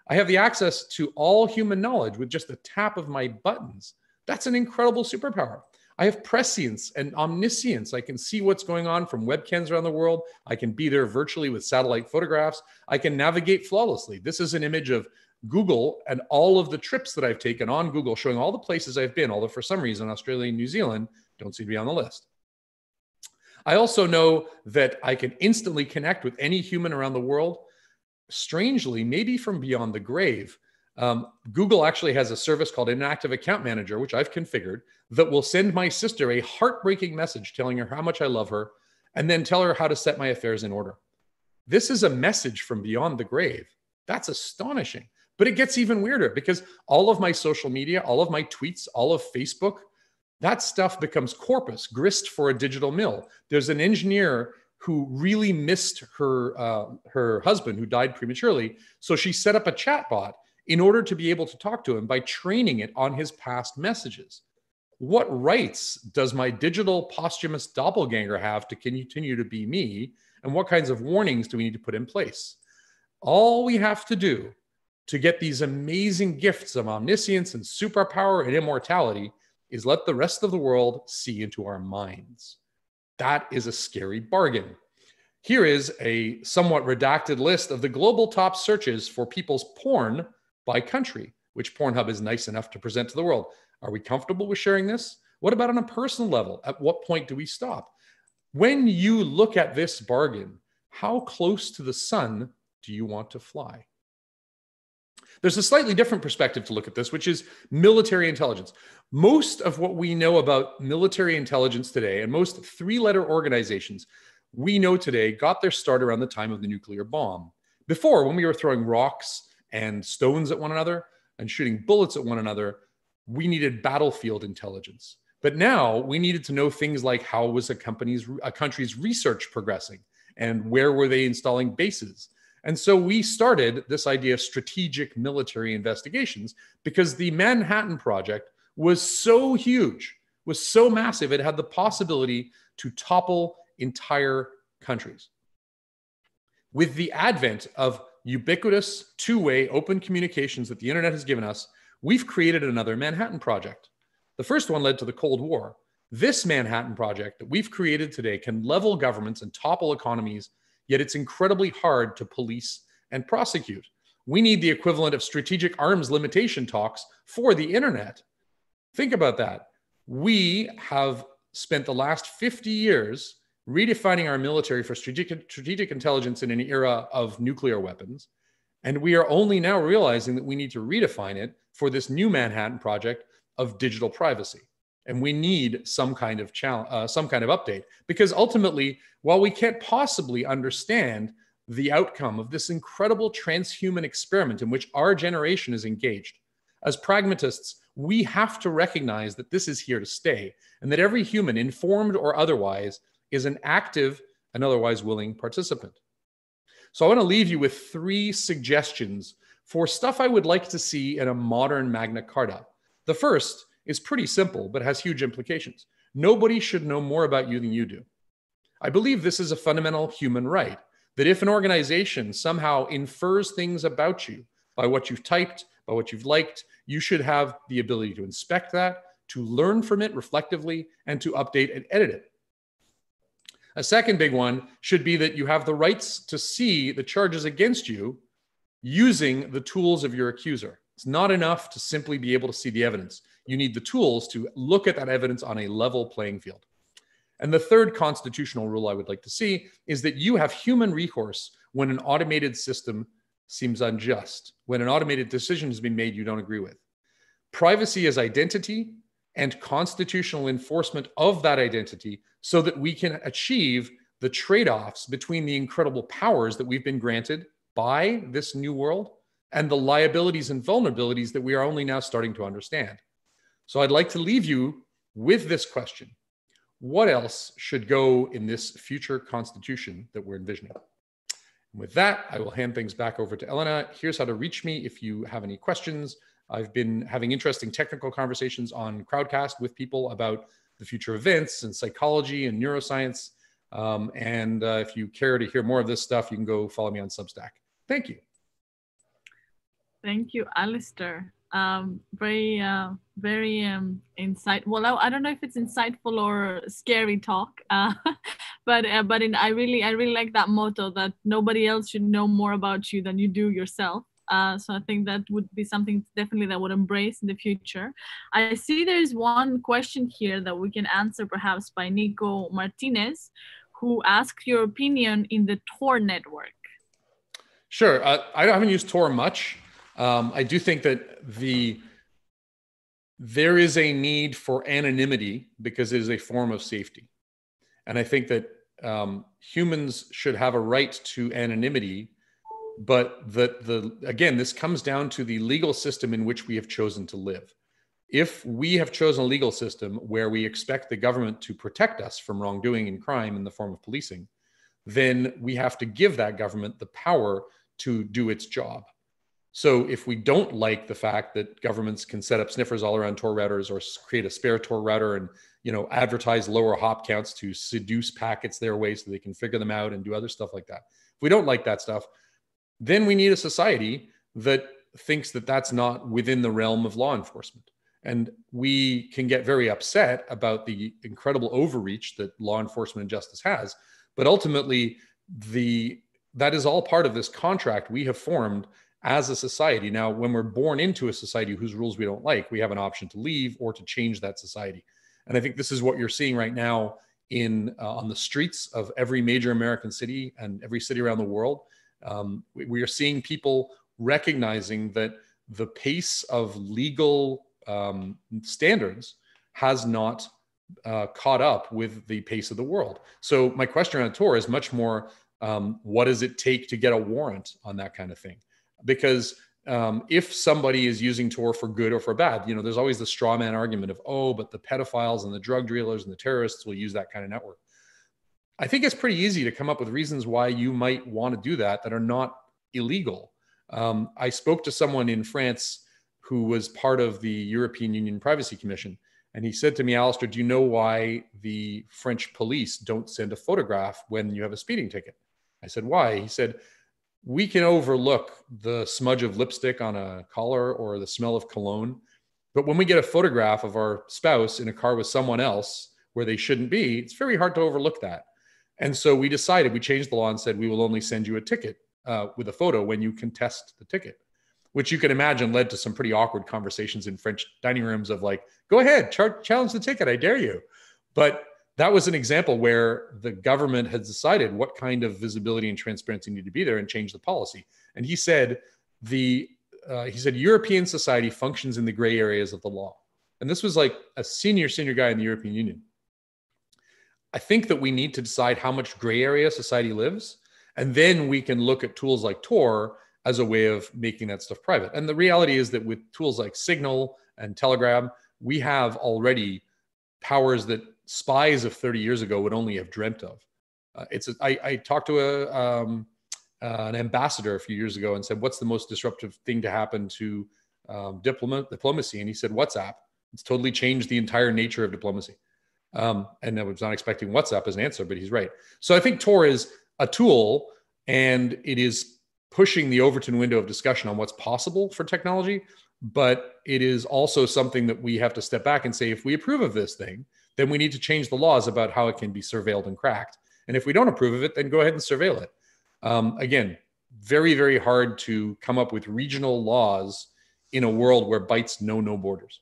I have the access to all human knowledge with just the tap of my buttons. That's an incredible superpower. I have prescience and omniscience. I can see what's going on from webcams around the world. I can be there virtually with satellite photographs. I can navigate flawlessly. This is an image of Google and all of the trips that I've taken on Google, showing all the places I've been, although for some reason Australia and New Zealand don't seem to be on the list. I also know that I can instantly connect with any human around the world, strangely, maybe from beyond the grave. Um, Google actually has a service called Inactive Account Manager, which I've configured, that will send my sister a heartbreaking message telling her how much I love her and then tell her how to set my affairs in order. This is a message from beyond the grave. That's astonishing. But it gets even weirder because all of my social media, all of my tweets, all of Facebook, that stuff becomes corpus, grist for a digital mill. There's an engineer who really missed her uh, her husband who died prematurely, so she set up a chatbot in order to be able to talk to him by training it on his past messages. What rights does my digital posthumous doppelganger have to continue to be me? And what kinds of warnings do we need to put in place? All we have to do to get these amazing gifts of omniscience and superpower and immortality is let the rest of the world see into our minds. That is a scary bargain. Here is a somewhat redacted list of the global top searches for people's porn by country, which Pornhub is nice enough to present to the world. Are we comfortable with sharing this? What about on a personal level? At what point do we stop? When you look at this bargain, how close to the sun do you want to fly? There's a slightly different perspective to look at this, which is military intelligence. Most of what we know about military intelligence today, and most three letter organizations we know today, got their start around the time of the nuclear bomb. Before, when we were throwing rocks and stones at one another and shooting bullets at one another, we needed battlefield intelligence. But now we needed to know things like how was a company's a country's research progressing and where were they installing bases. And so we started this idea of strategic military investigations because the Manhattan Project was so huge, was so massive, it had the possibility to topple entire countries. With the advent of ubiquitous two way open communications that the internet has given us, we've created another Manhattan Project. The first one led to the Cold War. This Manhattan Project that we've created today can level governments and topple economies, yet it's incredibly hard to police and prosecute. We need the equivalent of strategic arms limitation talks for the internet. Think about that. We have spent the last 50 years redefining our military for strategic, strategic intelligence in an era of nuclear weapons. And we are only now realizing that we need to redefine it for this new Manhattan project of digital privacy. And we need some kind of challenge, uh, some kind of update. Because ultimately, while we can't possibly understand the outcome of this incredible transhuman experiment in which our generation is engaged, as pragmatists, we have to recognize that this is here to stay and that every human, informed or otherwise, is an active and otherwise willing participant. So I want to leave you with three suggestions for stuff I would like to see in a modern Magna Carta. The first is pretty simple, but has huge implications. Nobody should know more about you than you do. I believe this is a fundamental human right that if an organization somehow infers things about you by what you've typed, by what you've liked, you should have the ability to inspect that, to learn from it reflectively, and to update and edit it. A second big one should be that you have the rights to see the charges against you using the tools of your accuser. It's not enough to simply be able to see the evidence. You need the tools to look at that evidence on a level playing field. And the third constitutional rule I would like to see is that you have human recourse when an automated system seems unjust, when an automated decision has been made you don't agree with. Privacy as identity and constitutional enforcement of that identity so that we can achieve the trade offs between the incredible powers that we've been granted by this new world and the liabilities and vulnerabilities that we are only now starting to understand. So I'd like to leave you with this question What else should go in this future constitution that we're envisioning? And with that, I will hand things back over to Elena. Here's how to reach me if you have any questions. I've been having interesting technical conversations on Crowdcast with people about the future events and psychology and neuroscience. Um, and uh, if you care to hear more of this stuff, you can go follow me on Substack. Thank you. Thank you, Alistair. Um, very, uh, very um, insightful. Well, I, I, don't know if it's insightful or scary talk, uh, but uh, but in, I really, I really like that motto that nobody else should know more about you than you do yourself. Uh, so I think that would be something definitely that would embrace in the future. I see there's one question here that we can answer perhaps by Nico Martinez, who asked your opinion in the Tor network. Sure. Uh, I haven't used Tor much. Um, I do think that the there is a need for anonymity because it is a form of safety, and I think that um, humans should have a right to anonymity but the the again this comes down to the legal system in which we have chosen to live. If we have chosen a legal system where we expect the government to protect us from wrongdoing and crime in the form of policing then we have to give that government the power to do its job so if we don't like the fact that governments can set up sniffers all around tor routers or create a spare tor router and you know advertise lower hop counts to seduce packets their way so they can figure them out and do other stuff like that if we don't like that stuff then we need a society that thinks that that's not within the realm of law enforcement. And we can get very upset about the incredible overreach that law enforcement and justice has. But ultimately, the that is all part of this contract we have formed as a society. Now, when we're born into a society whose rules we don't like, we have an option to leave or to change that society. And I think this is what you're seeing right now in uh, on the streets of every major American city and every city around the world. Um, we, we, are seeing people recognizing that the pace of legal um, standards has not uh, caught up with the pace of the world. So my question on Tor is much more, um, what does it take to get a warrant on that kind of thing? Because um, if somebody is using Tor for good or for bad, you know, there's always the straw man argument of, oh, but the pedophiles and the drug dealers and the terrorists will use that kind of network. I think it's pretty easy to come up with reasons why you might want to do that that are not illegal. Um, I spoke to someone in France who was part of the European Union Privacy Commission. And he said to me, Alistair, do you know why the French police don't send a photograph when you have a speeding ticket? I said, why? He said, we can overlook the smudge of lipstick on a collar or the smell of cologne. But when we get a photograph of our spouse in a car with someone else where they shouldn't be, it's very hard to overlook that. And so we decided, we changed the law and said, we will only send you a ticket uh, with a photo when you contest the ticket, which you can imagine led to some pretty awkward conversations in French dining rooms of like, go ahead, char- challenge the ticket, I dare you. But that was an example where the government had decided what kind of visibility and transparency needed to be there and changed the policy. And he said, the uh, he said European society functions in the gray areas of the law. and this was like a senior, senior guy in the European Union. I think that we need to decide how much gray area society lives. And then we can look at tools like Tor as a way of making that stuff private. And the reality is that with tools like Signal and Telegram, we have already powers that spies of 30 years ago would only have dreamt of. Uh, it's a, I, I talked to a um, uh, an ambassador a few years ago and said, "What's the most disruptive thing to happen to um, diplomat diplomacy?" And he said, "WhatsApp." It's totally changed the entire nature of diplomacy. Um, and I was not expecting WhatsApp as an answer, but he's right. So I think Tor is a tool, and it is pushing the Overton window of discussion on what's possible for technology. But it is also something that we have to step back and say, if we approve of this thing, then we need to change the laws about how it can be surveilled and cracked. And if we don't approve of it, then go ahead and surveil it. Um, again, very, very hard to come up with regional laws in a world where bytes know no borders.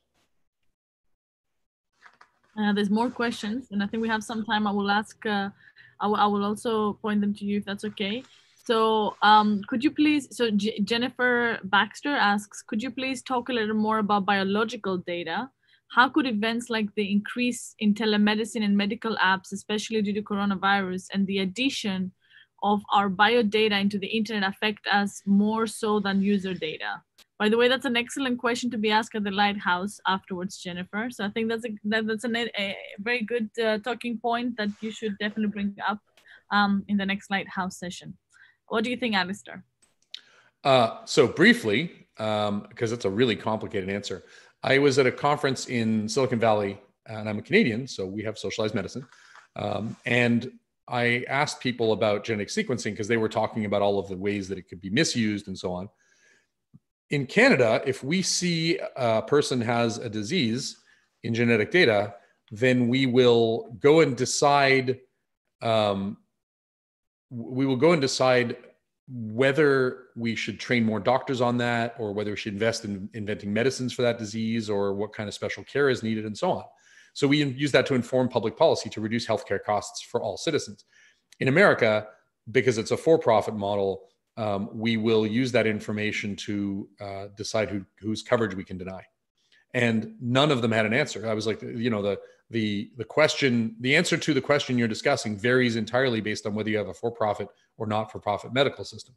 Uh, there's more questions, and I think we have some time. I will ask, uh, I, will, also point them to you if that's okay. So um, could you please, so J Jennifer Baxter asks, could you please talk a little more about biological data? How could events like the increase in telemedicine and medical apps, especially due to coronavirus and the addition of our bio data into the internet affect us more so than user data? By the way, that's an excellent question to be asked at the Lighthouse afterwards, Jennifer. So I think that's a that, that's a, a very good uh, talking point that you should definitely bring up um, in the next Lighthouse session. What do you think, Alistair? Uh, so briefly, because um, it's a really complicated answer, I was at a conference in Silicon Valley, and I'm a Canadian, so we have socialized medicine, um, and I asked people about genetic sequencing because they were talking about all of the ways that it could be misused and so on in Canada, if we see a person has a disease in genetic data, then we will go and decide. Um, we will go and decide whether we should train more doctors on that, or whether we should invest in inventing medicines for that disease, or what kind of special care is needed, and so on. So we use that to inform public policy to reduce healthcare costs for all citizens. In America, because it's a for-profit model, um, we will use that information to uh, decide who, whose coverage we can deny. And none of them had an answer. I was like, you know, the the the question, the answer to the question you're discussing varies entirely based on whether you have a for-profit or not-for-profit medical system.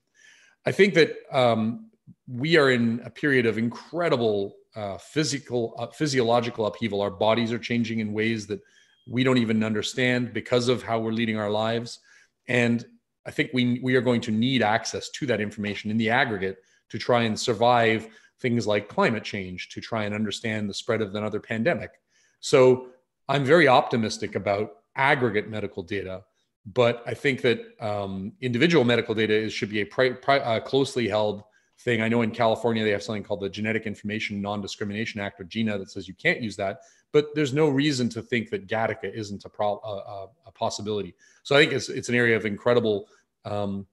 I think that um, we are in a period of incredible uh, physical, uh, physiological upheaval. Our bodies are changing in ways that we don't even understand because of how we're leading our lives. And I think we we are going to need access to that information in the aggregate to try and survive things like climate change, to try and understand the spread of another pandemic. So I'm very optimistic about aggregate medical data, but I think that um, individual medical data is, should be a pri- pri- uh, closely held thing. I know in California they have something called the Genetic Information Non-Discrimination Act or GINA that says you can't use that, but there's no reason to think that Gattaca isn't a, pro- a, a possibility. So I think it's it's an area of incredible um,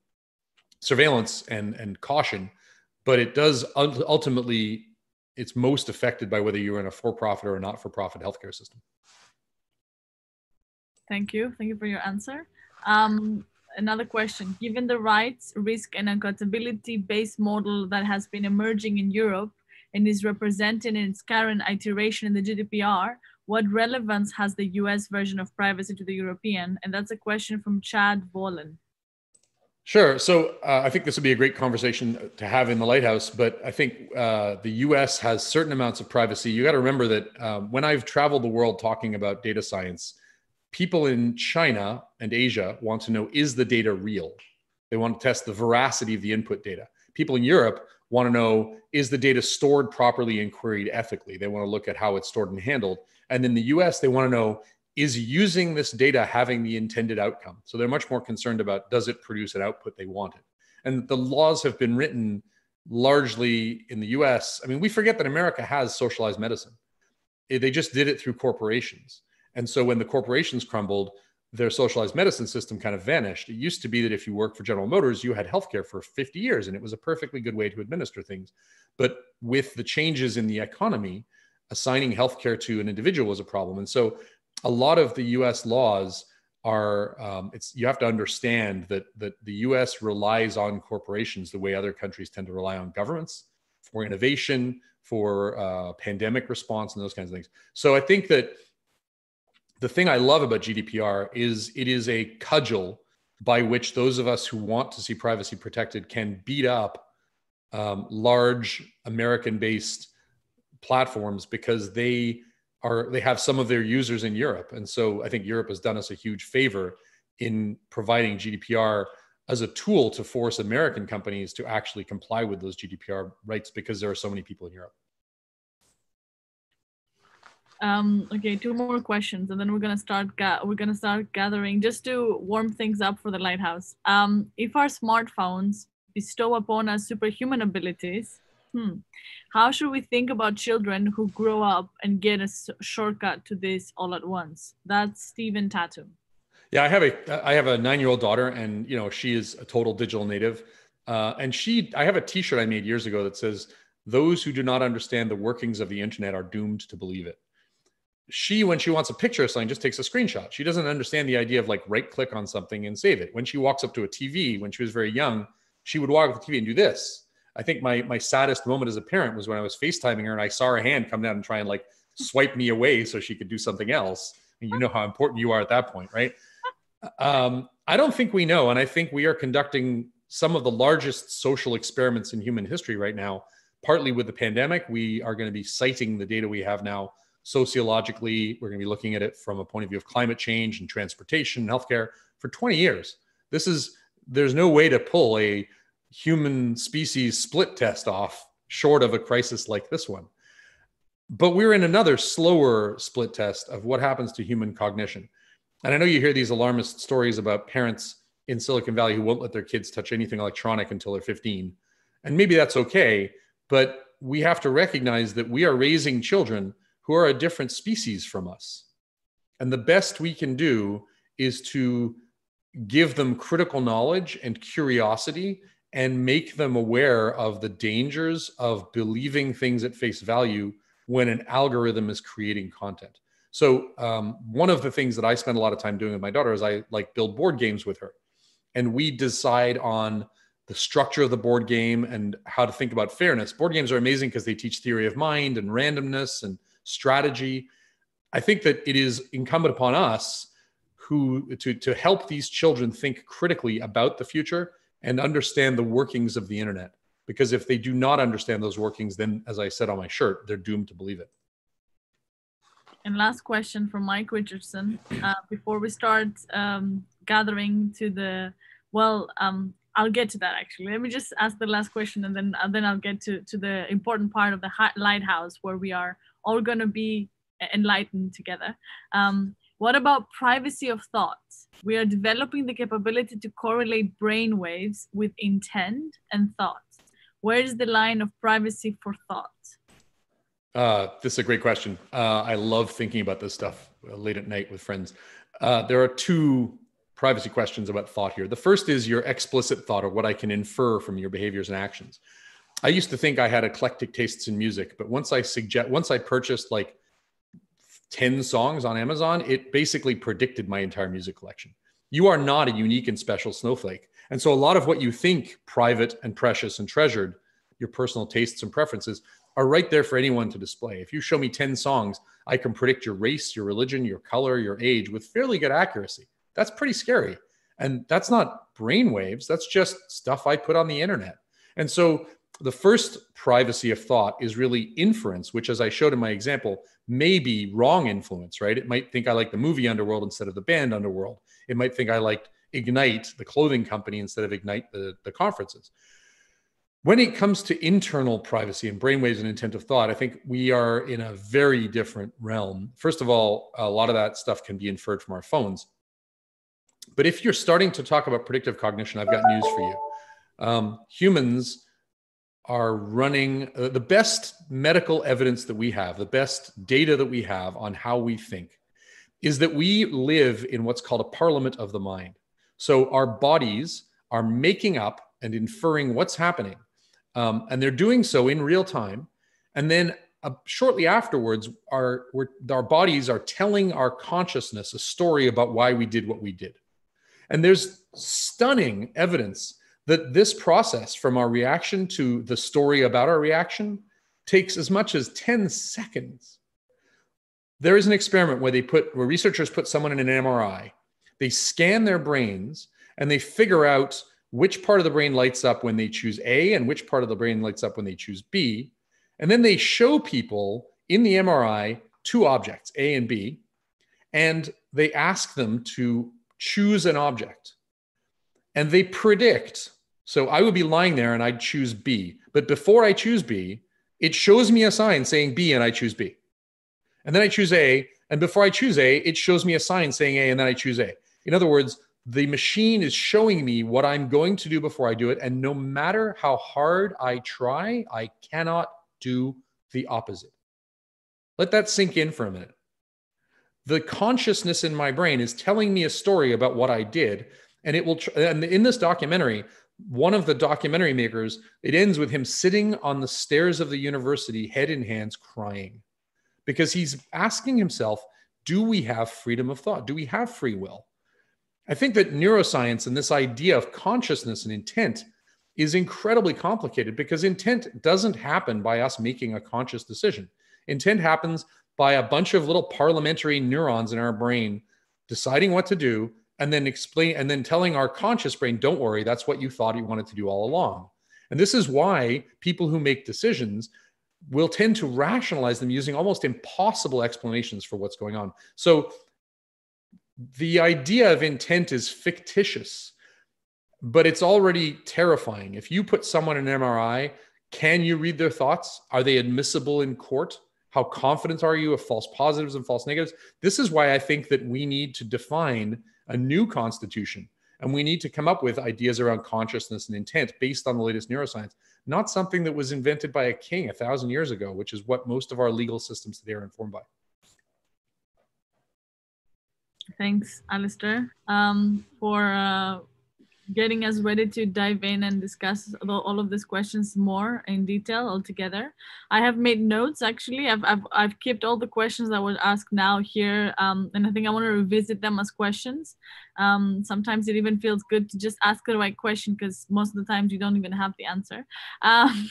surveillance and and caution, but it does ultimately it's most affected by whether you're in a for-profit or a not-for-profit healthcare system. Thank you. Thank you for your answer. Um, another question. Given the rights, risk, and accountability based model that has been emerging in Europe and is represented in its current iteration in the GDPR, what relevance has the US version of privacy to the European? And that's a question from Chad Vollen. Sure. So uh, I think this would be a great conversation to have in the lighthouse. But I think uh, the US has certain amounts of privacy. You got to remember that um, when I've traveled the world talking about data science, people in China and Asia want to know is the data real? They want to test the veracity of the input data. People in Europe want to know is the data stored properly and queried ethically? They want to look at how it's stored and handled. And in the US, they want to know is using this data having the intended outcome? So they're much more concerned about does it produce an output they wanted? And the laws have been written largely in the US. I mean, we forget that America has socialized medicine. They just did it through corporations. And so when the corporations crumbled, their socialized medicine system kind of vanished. It used to be that if you worked for General Motors, you had healthcare for 50 years and it was a perfectly good way to administer things. But with the changes in the economy, assigning healthcare to an individual was a problem. And so a lot of the US laws are um, it's you have to understand that that the US relies on corporations the way other countries tend to rely on governments for innovation, for uh, pandemic response and those kinds of things. So I think that the thing I love about GDPR is it is a cudgel by which those of us who want to see privacy protected can beat up um, large American-based platforms because they are they have some of their users in Europe, and so I think Europe has done us a huge favor in providing GDPR as a tool to force American companies to actually comply with those GDPR rights because there are so many people in Europe. Um, okay, two more questions, and then we're gonna start. we're gonna start gathering just to warm things up for the lighthouse. Um, if our smartphones bestow upon us superhuman abilities, hmm, how should we think about children who grow up and get a shortcut to this all at once? That's Stephen Tatum. Yeah, I have a I have a nine year old daughter, and you know she is a total digital native. Uh, and she, I have a T-shirt I made years ago that says, "Those who do not understand the workings of the internet are doomed to believe it." She, when she wants a picture of something, just takes a screenshot. She doesn't understand the idea of like right click on something and save it. When she walks up to a TV, when she was very young, she would walk up to the TV and do this. I think my my saddest moment as a parent was when I was FaceTiming her and I saw her hand come down and try and like swipe me away so she could do something else. And you know how important you are at that point, right? Um, I don't think we know. And I think we are conducting some of the largest social experiments in human history right now. Partly with the pandemic, we are going to be citing the data we have now sociologically. We're going to be looking at it from a point of view of climate change and transportation and healthcare for 20 years. This is, there's no way to pull a human species split test off short of a crisis like this one. But we're in another slower split test of what happens to human cognition. And I know you hear these alarmist stories about parents in Silicon Valley who won't let their kids touch anything electronic until they're 15. And maybe that's okay, but we have to recognize that we are raising children who are a different species from us. And the best we can do is to give them critical knowledge and curiosity and make them aware of the dangers of believing things at face value when an algorithm is creating content. So um, one of the things that I spend a lot of time doing with my daughter is I like build board games with her, and we decide on the structure of the board game and how to think about fairness. Board games are amazing because they teach theory of mind and randomness and strategy. I think that it is incumbent upon us who to to help these children think critically about the future and understand the workings of the internet. Because if they do not understand those workings, then as I said on my shirt, they're doomed to believe it. And last question from Mike Richardson uh, before we start um, gathering to the well. Um, I'll get to that actually. Let me just ask the last question, and then and then I'll get to to the important part of the lighthouse where we are all going to be enlightened together. Um, what about privacy of thoughts? We are developing the capability to correlate brain waves with intent and thoughts. Where is the line of privacy for thought? Uh, this is a great question. Uh, I love thinking about this stuff uh, late at night with friends. Uh, there are two privacy questions about thought here. The first is your explicit thought or what I can infer from your behaviors and actions. I used to think I had eclectic tastes in music, but once I suggest, once I purchased like 10 songs on Amazon, it basically predicted my entire music collection. You are not a unique and special snowflake. And so a lot of what you think private and precious and treasured, your personal tastes and preferences, are right there for anyone to display. If you show me 10 songs, I can predict your race, your religion, your color, your age with fairly good accuracy. That's pretty scary. And that's not brainwaves, that's just stuff I put on the internet. And so the first privacy of thought is really inference, which, as I showed in my example, may be wrong influence, right? It might think I like the movie Underworld instead of the band Underworld. It might think I liked Ignite, the clothing company, instead of Ignite, the, the conferences. When it comes to internal privacy and brainwaves and intent of thought, I think we are in a very different realm. First of all, a lot of that stuff can be inferred from our phones. But if you're starting to talk about predictive cognition, I've got news for you. Um, humans are running uh, the best medical evidence that we have, the best data that we have on how we think, is that we live in what's called a parliament of the mind. So our bodies are making up and inferring what's happening um, and they're doing so in real time. And then uh, shortly afterwards, our our bodies are telling our consciousness a story about why we did what we did. And there's stunning evidence that this process, from our reaction to the story about our reaction, takes as much as 10 seconds. There is an experiment where they put where researchers put someone in an MRI, they scan their brains and they figure out which part of the brain lights up when they choose A and which part of the brain lights up when they choose B. And then they show people in the MRI two objects, A and B, and they ask them to choose an object. And they predict. So I would be lying there and I'd choose B. But before I choose B, it shows me a sign saying B and I choose B. And then I choose A. And before I choose A, it shows me a sign saying A and then I choose A. In other words, the machine is showing me what I'm going to do before I do it. And no matter how hard I try, I cannot do the opposite. Let that sink in for a minute. The consciousness in my brain is telling me a story about what I did. And it will, tr- and in this documentary, one of the documentary makers, it ends with him sitting on the stairs of the university, head in hands, crying because he's asking himself, do we have freedom of thought? Do we have free will? I think that neuroscience and this idea of consciousness and intent is incredibly complicated because intent doesn't happen by us making a conscious decision. Intent happens by a bunch of little parliamentary neurons in our brain deciding what to do and then explain and then telling our conscious brain, don't worry, that's what you thought you wanted to do all along. And this is why people who make decisions will tend to rationalize them using almost impossible explanations for what's going on. So the idea of intent is fictitious, but it's already terrifying. If you put someone in an MRI, can you read their thoughts? Are they admissible in court? How confident are you of false positives and false negatives? This is why I think that we need to define a new constitution and we need to come up with ideas around consciousness and intent based on the latest neuroscience, not something that was invented by a king a thousand years ago, which is what most of our legal systems today are informed by. Thanks, Alistair, um, for uh, getting us ready to dive in and discuss all of these questions more in detail altogether. I have made notes actually. I've, I've, I've kept all the questions that were asked now here, um, and I think I want to revisit them as questions. Um, sometimes it even feels good to just ask the right question because most of the times you don't even have the answer. Um,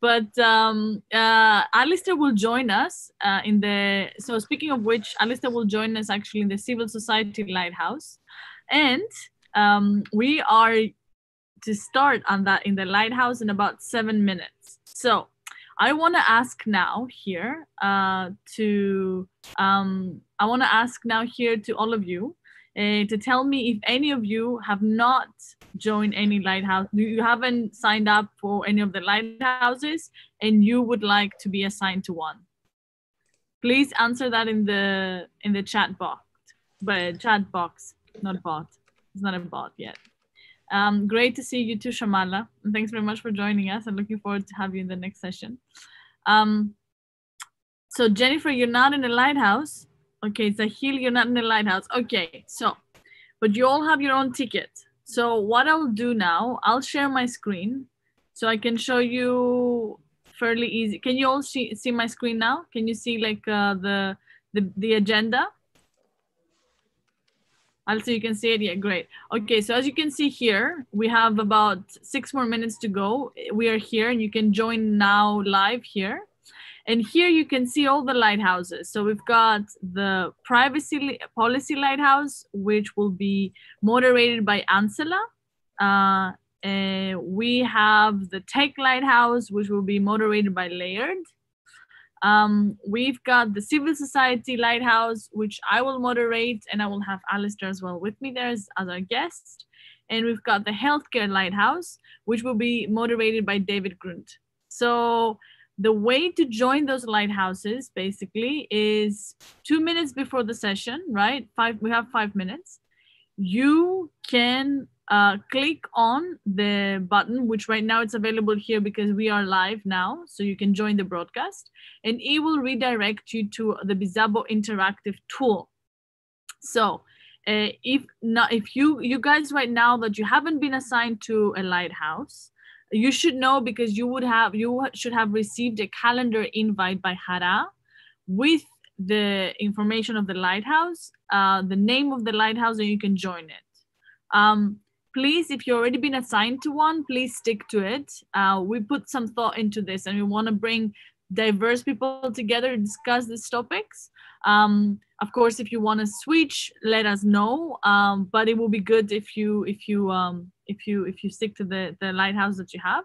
but um, uh, Alistair will join us uh, in the, so speaking of which, Alistair will join us actually in the Civil Society Lighthouse. And um, we are to start on that in the lighthouse in about seven minutes. So I want to ask now here uh, to um, I want to ask now here to all of you uh, to tell me if any of you have not joined any lighthouse, you haven't signed up for any of the lighthouses, and you would like to be assigned to one. Please answer that in the in the chat box, but chat box, not bot. It's not a bot yet. Um, great to see you too, Shamala. And thanks very much for joining us. I'm looking forward to have you in the next session. Um, so Jennifer, you're not in the lighthouse. Okay, Zahil, you're not in the lighthouse. Okay, so, but you all have your own ticket. So what I'll do now, I'll share my screen so I can show you fairly easy. Can you all see, see my screen now? Can you see like uh, the, the, the agenda? Also, you can see it. Yeah, great. Okay, so as you can see here, we have about six more minutes to go. We are here and you can join now live here. And here you can see all the lighthouses. So we've got the privacy policy lighthouse, which will be moderated by Ansela. Uh, we have the tech lighthouse, which will be moderated by Laird. Um, we've got the Civil Society Lighthouse, which I will moderate, and I will have Alistair as well with me there as, as our guest. And we've got the Healthcare Lighthouse, which will be moderated by David Grunt. So the way to join those lighthouses basically is two minutes before the session, right? Five, we have five minutes. You can uh, click on the button, which right now it's available here because we are live now. So you can join the broadcast and it will redirect you to the Bizzabo interactive tool. So uh, if not, if you, you guys right now that you haven't been assigned to a lighthouse, you should know because you would have, you should have received a calendar invite by Hara with the information of the lighthouse, uh, the name of the lighthouse, and you can join it. Um, please, if you've already been assigned to one, please stick to it. Uh, we put some thought into this and we want to bring diverse people together to discuss these topics. Um, of course, if you want to switch, let us know. Um, but it will be good if you if you um, if you if you stick to the the lighthouse that you have.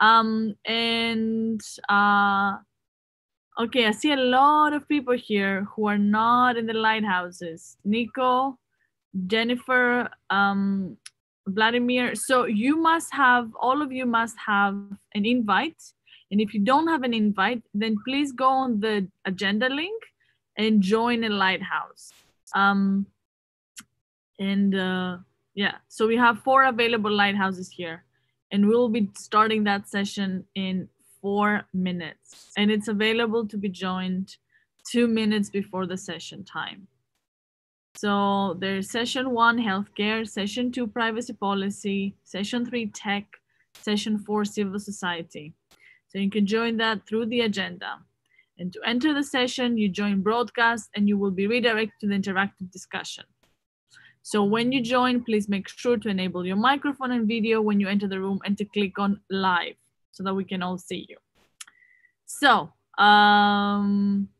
Um, and uh, okay, I see a lot of people here who are not in the lighthouses. Nico, Jennifer, um, Vladimir. So you must have all of you must have an invite. And if you don't have an invite, then please go on the agenda link and join a lighthouse. Um, and uh, yeah, so we have four available lighthouses here, and we'll be starting that session in four minutes. And it's available to be joined two minutes before the session time. So there's session one, healthcare, session two, privacy policy, session three, tech, session four, civil society. So you can join that through the agenda. And to enter the session, you join broadcast and you will be redirected to the interactive discussion. So when you join, please make sure to enable your microphone and video when you enter the room and to click on live so that we can all see you. So um,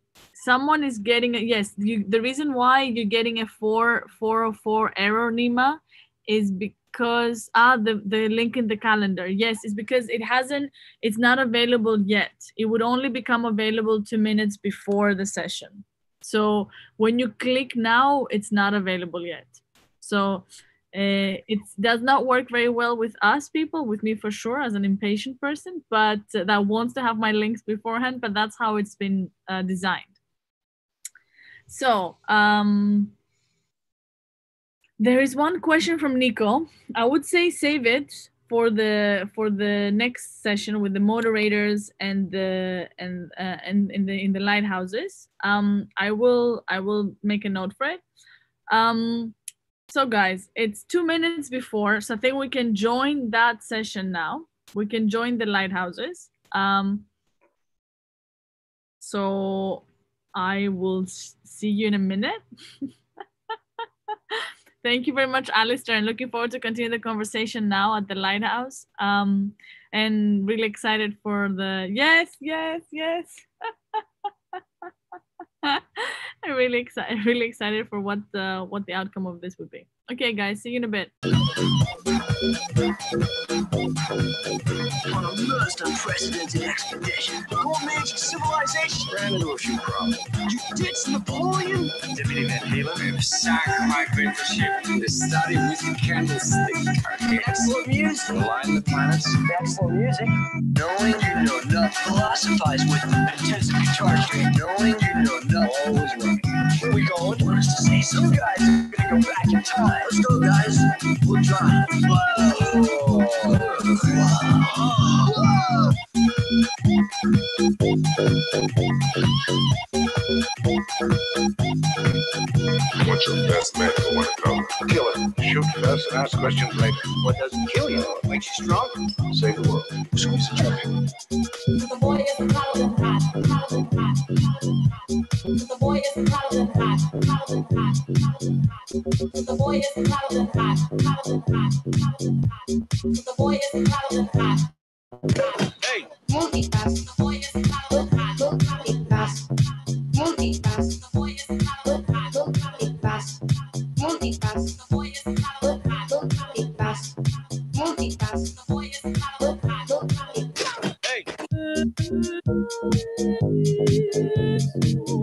someone is getting, a, yes, you, the reason why you're getting a 4, 404 error, Nima, is because ah the, the link in the calendar. Yes it's because it hasn't it's not available yet. It would only become available two minutes before the session. So when you click now it's not available yet. So uh, it does not work very well with us people with me for sure as an impatient person but uh, that wants to have my links beforehand but that's how it's been uh, designed so um there is one question from Nico. I would say save it for the for the next session with the moderators and the and uh, and in the in the lighthouses. Um, I will I will make a note for it. Um, so guys, it's two minutes before, so I think we can join that session now. We can join the lighthouses. Um, so I will see you in a minute. Thank you very much, Alistair, and looking forward to continue the conversation now at the Lighthouse. Um, and really excited for the yes, yes, yes. I'm really excited, really excited for what the what the outcome of this would be. Okay, guys, see you in a bit. On a most unprecedented expedition, gold magic civilization ran into a few problems. You ditched Napoleon? Deputy Van Halen, we have sacked my great ship the study with the candlestick. Excellent music. Align the planets. Excellent music. Knowing you know nothing. Philosophize with intensive guitar string. Knowing you know nothing. Always right. Where we going? What is to see Some guys are gonna go back in time. Let's go, guys. We'll try. Whoa. Whoa. What's your best medical when it comes? Kill it. Shoot first and ask questions later. What doesn't kill you makes you stronger. Save the world. Squeeze the trigger. The boy is hotter than hot, hotter than hot, hotter than hot. The boy is hotter than hot, hotter than hot, hotter than hot. The boy is hotter than hot, hotter than hot, hotter than hot. The boy is hotter than hot. Hey! Multitask. The boy is hotter than hot, multitask. Multitask. The boy is hotter than hot, multitask. Multitask. The boy is hotter than hot, multitask. Multitask. The boy is hotter than hot, multitask. Hey! The boy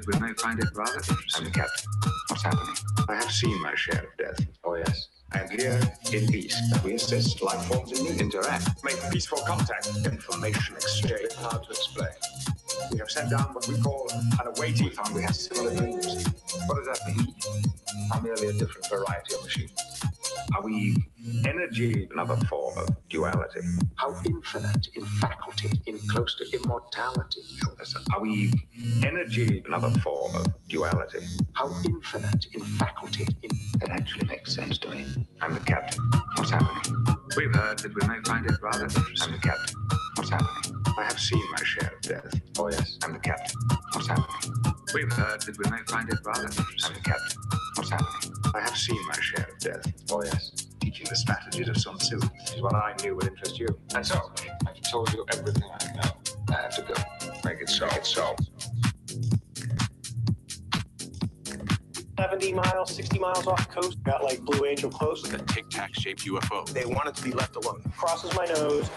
That we may find it rather interesting. I'm the captain. What's happening? I have seen my share of death. Oh, yes. I am here in peace. We insist life forms in me interact. Make peaceful contact. Information exchange. Hard to explain. We have sent down what we call an awaiting. We found we had similar dreams. What does that mean? Are merely a different variety of machine. Are we energy? Another form of duality. How infinite in faculty, in close to immortality. Are we energy? Another form of duality. How infinite in faculty. In... It actually makes sense to me. I'm the captain. What's happening? We've heard that we may find it rather interesting. I'm the captain. What's happening? I have seen my share of death. Oh, yes. I'm the captain. What's happening? We've heard that we may find it rather interesting. I'm the captain. Miles, 60 miles off the coast. Got like Blue Angel close. The tic tac shaped UFO. They wanted to be left alone. Crosses my nose.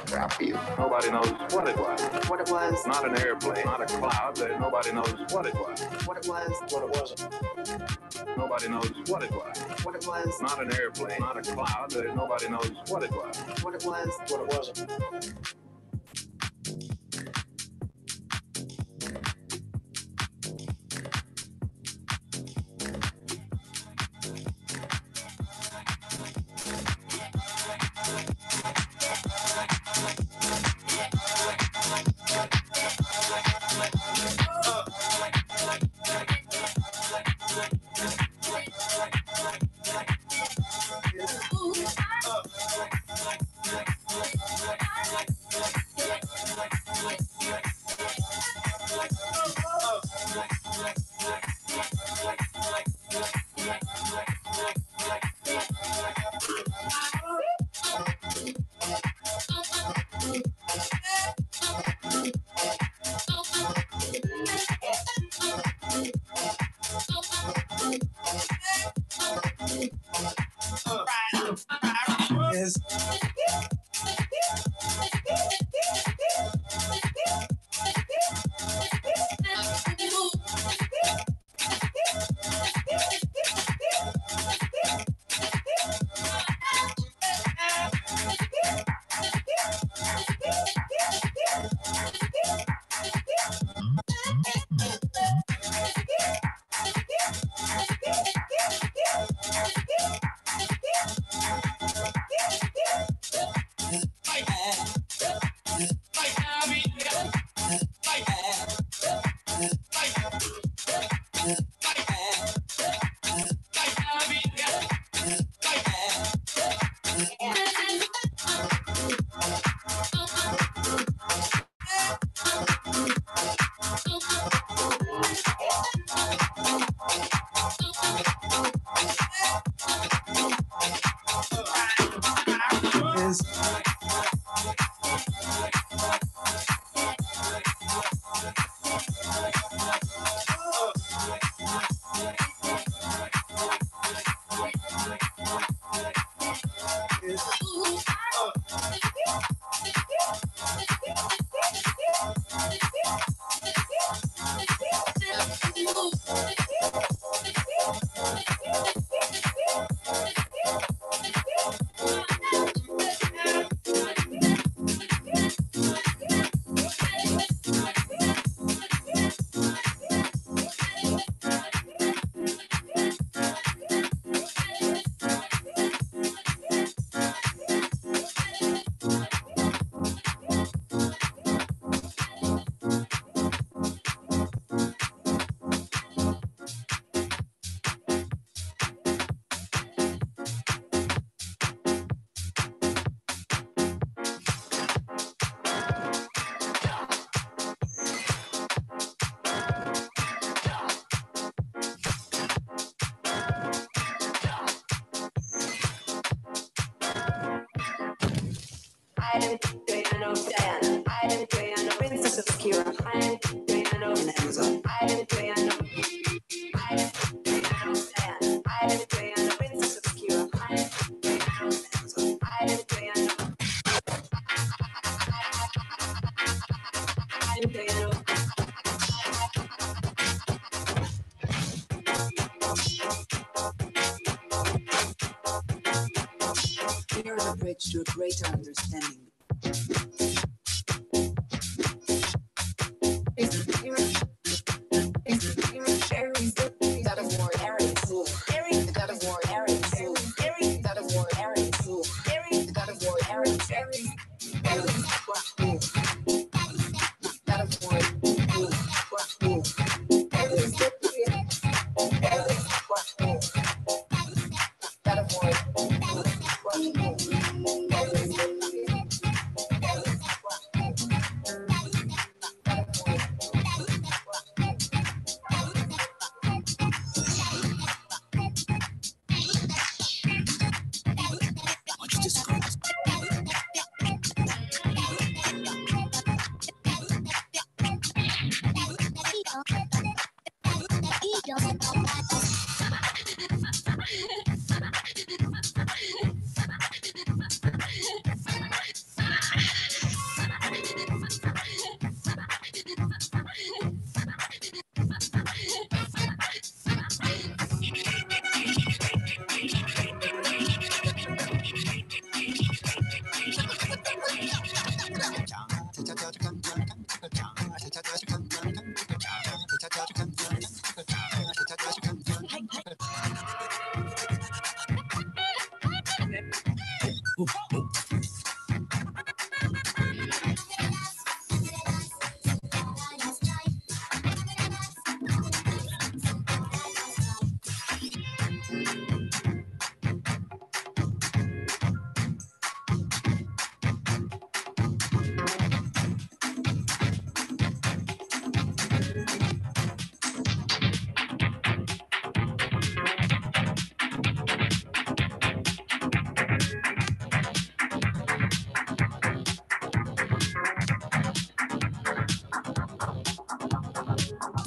Nobody knows what it was. what it was, Not an airplane, not a cloud. There, nobody knows what it was. what it was, What it wasn't. Nobody knows what it was. what it was, Not an airplane, not a cloud. There, nobody knows what it was. what it was. What it wasn't. Am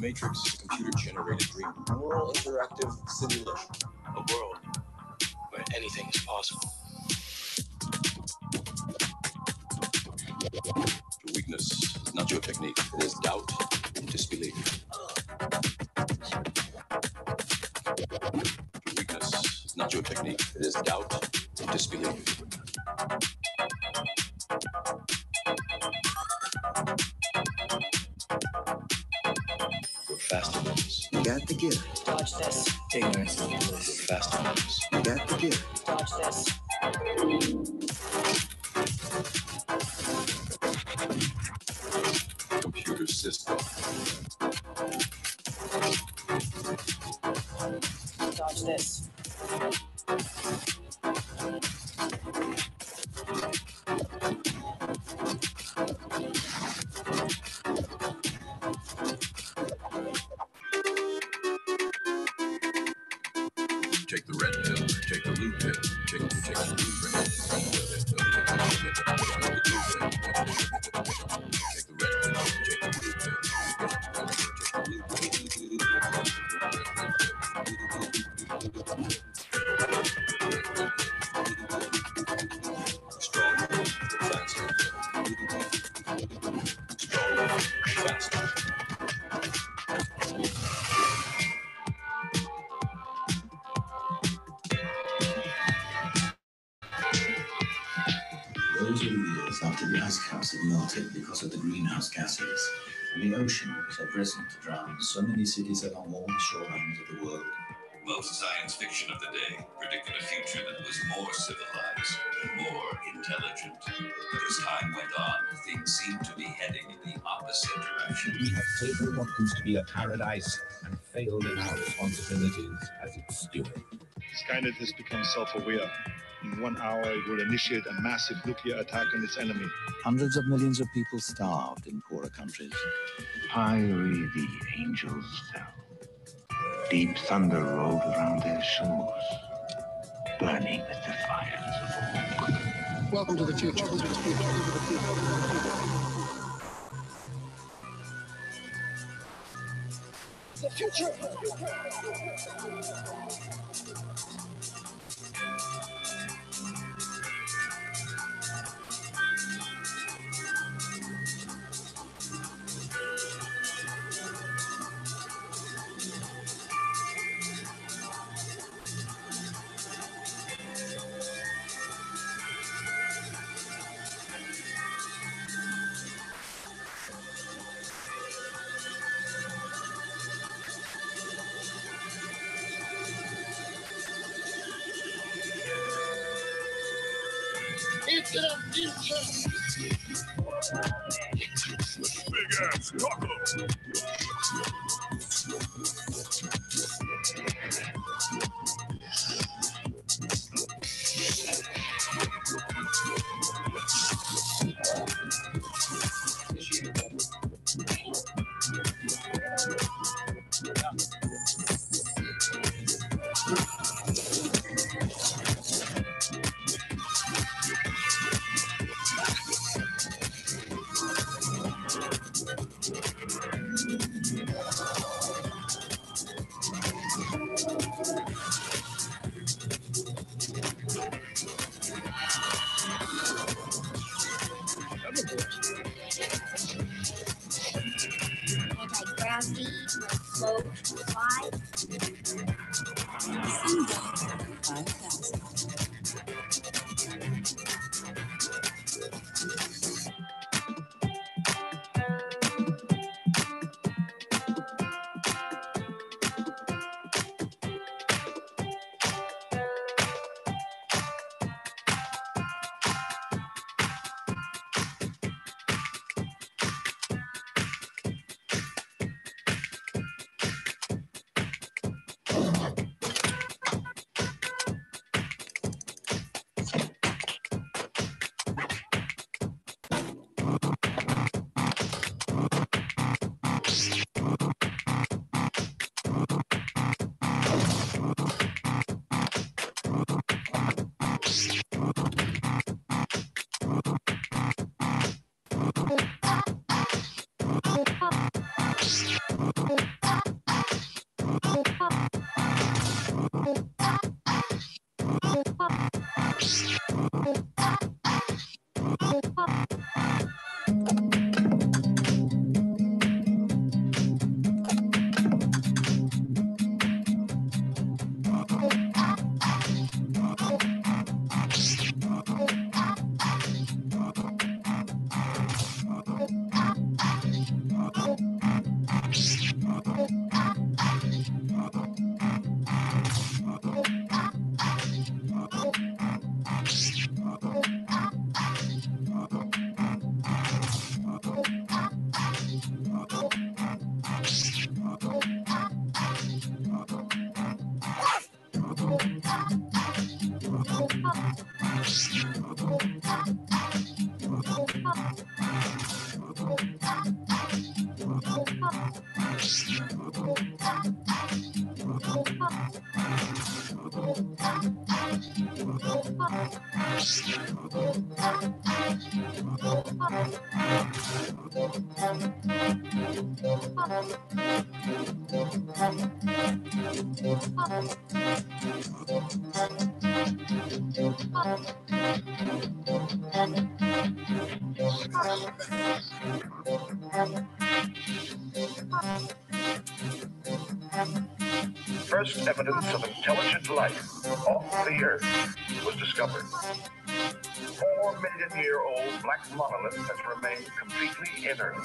Matrix computer generated dream. Neural interactive simulation. You're faster had melted because of the greenhouse gases, and the oceans had risen to drown so many cities along all the shorelines of the world. Most science fiction of the day predicted a future that was more civilized, more intelligent. But as time went on, things seemed to be heading in the opposite direction. We have taken what used to be a paradise and failed in our responsibilities as its steward. Skynet has become self-aware. In one hour, it will initiate a massive nuclear attack on its enemy. Hundreds of millions of people starved in poorer countries. Pyre the angels fell. Deep thunder rolled around their shores, burning with the fires of all. Welcome to the future. The future. Into First evidence of intelligent life off the Earth was discovered. Four million year old black monolith has remained completely inert.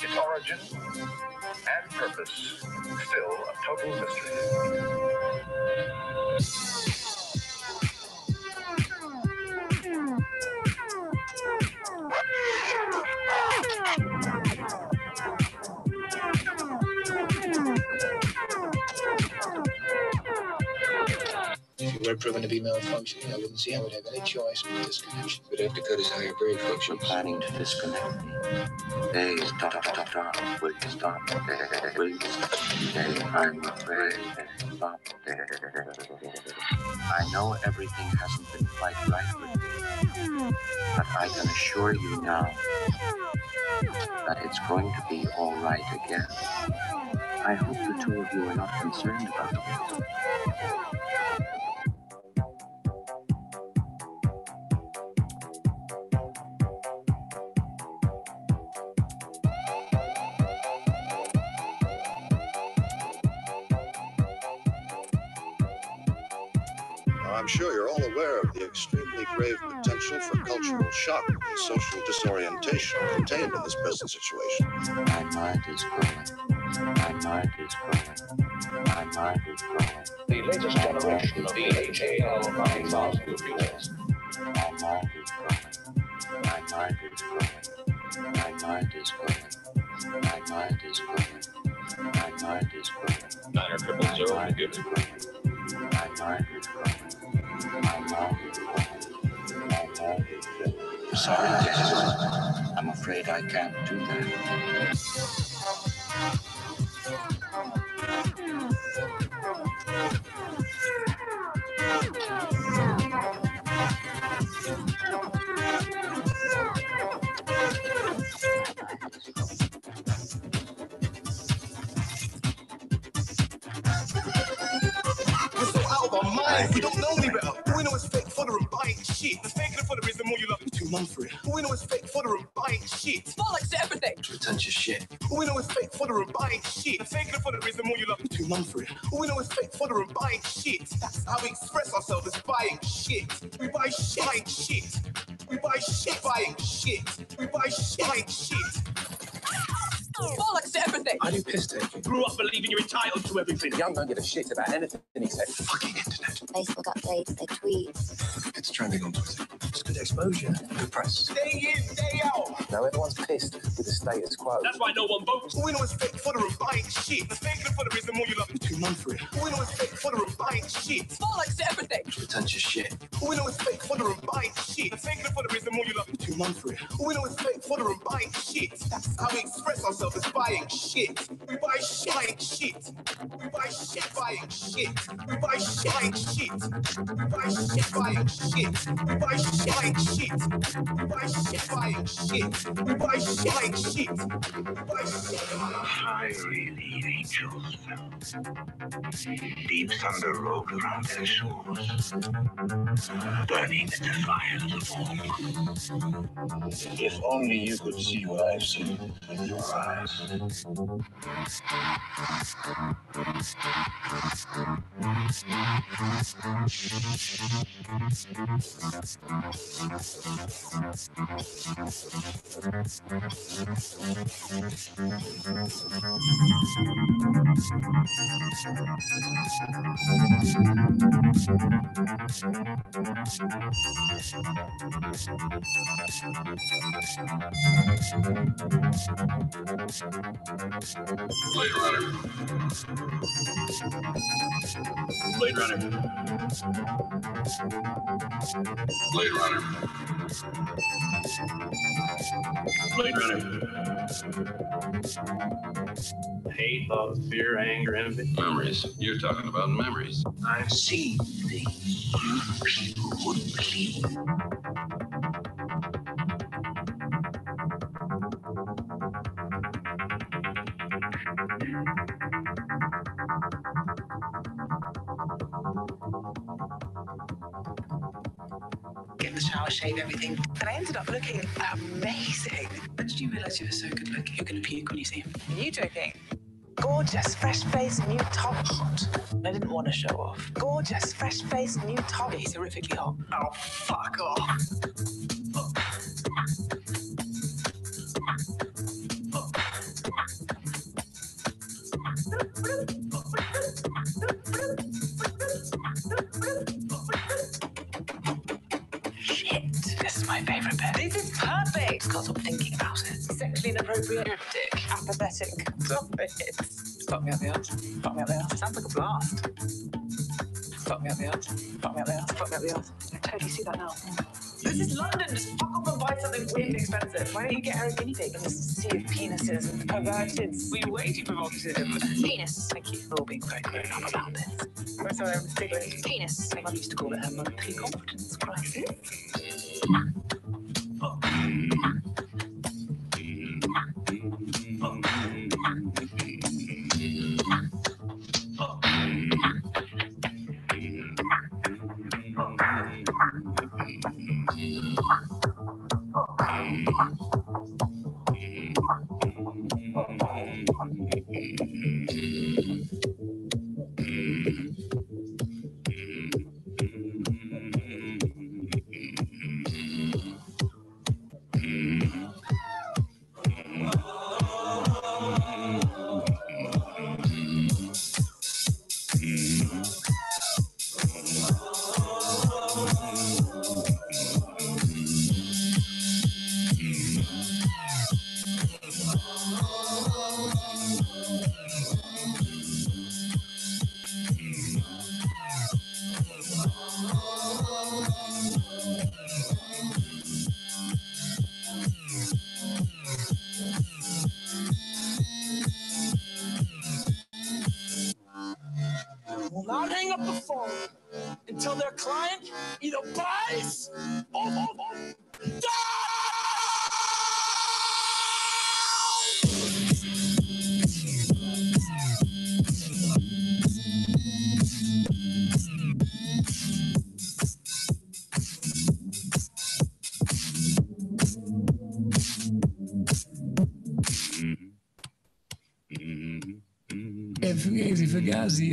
Its origin and purpose still a total mystery. If you were proven to be malfunctioning, I wouldn't see how we'd have any choice but disconnection. We'd have to cut his higher brain function. planning to disconnect me. Hey, stop, stop, stop. Will you stop? Will you stop? Hey, I'm afraid. Hey, stop. I know everything hasn't been quite right with you, but I can assure you now that it's going to be all right again. I hope the two of you are not concerned about this. I'm sure you're all aware of the extremely grave potential for cultural shock and social disorientation contained in this present situation. My mind is growing. My mind is growing. My mind is growing. The latest generation of VHAL mind computers. My mind is growing. My mind is growing. My mind is growing. My mind is growing. My mind is growing. Niner triple zero My mind computer. is growing. My mind is growing. Sorry. I'm afraid I can't do that. We know is fake fodder and buying shit. That's how we express ourselves as buying shit. We buy shit. Buying shit. We buy shit. Buying shit. We buy shit. Buying shit. Bollocks to everything. I do piss taking. Grew up believing you're entitled to everything. Young don't give a shit about anything he said. Fucking internet. Facebook updates, their tweets. It's trending on Twitter. It's good exposure. Good press. Day in, day out. Now everyone's pissed with the status quo. That's why no one votes. All we know is fake fodder and buying shit. The faker for the fodder is the more you love it. Too mum for it. All we know is fake fodder and buying shit. Bollocks to everything. Pretentious shit. All we know is fake fodder and buying shit. The faker for the fodder is the more you love it. Too mum for it. All we is fake fodder and buying shit. That's how we express ourselves as buying shit. We buy shit. Buying shit. We buy shit. Buying shit. We buy shit. Buying shit. We buy shit. Buying shit. We buy shit. Buying shit. We buy shit. Buying shit. We buy shit. Buying shit. We buy shit. Deep thunder rolled around their souls, burning the defiance of all. If only you could see what I've seen with your eyes. Blade Runner. Blade Runner. Hate, love, fear, anger, envy. Memories. You're talking about memories. I've seen things you people wouldn't believe. Shave everything. And I ended up looking amazing. When did you realise you were so good looking? You're going to puke when you see him. Are you joking? Gorgeous, fresh face, new top. Hot. I didn't want to show off. Gorgeous, fresh face, new top. He's horrifically hot. Oh, fuck off. Penises and perverted? We way too provocative. Penis. Thank you. We're all being very grown up about this. Or sorry, I'm ticklish. Penis. I used to call it her monetary confidence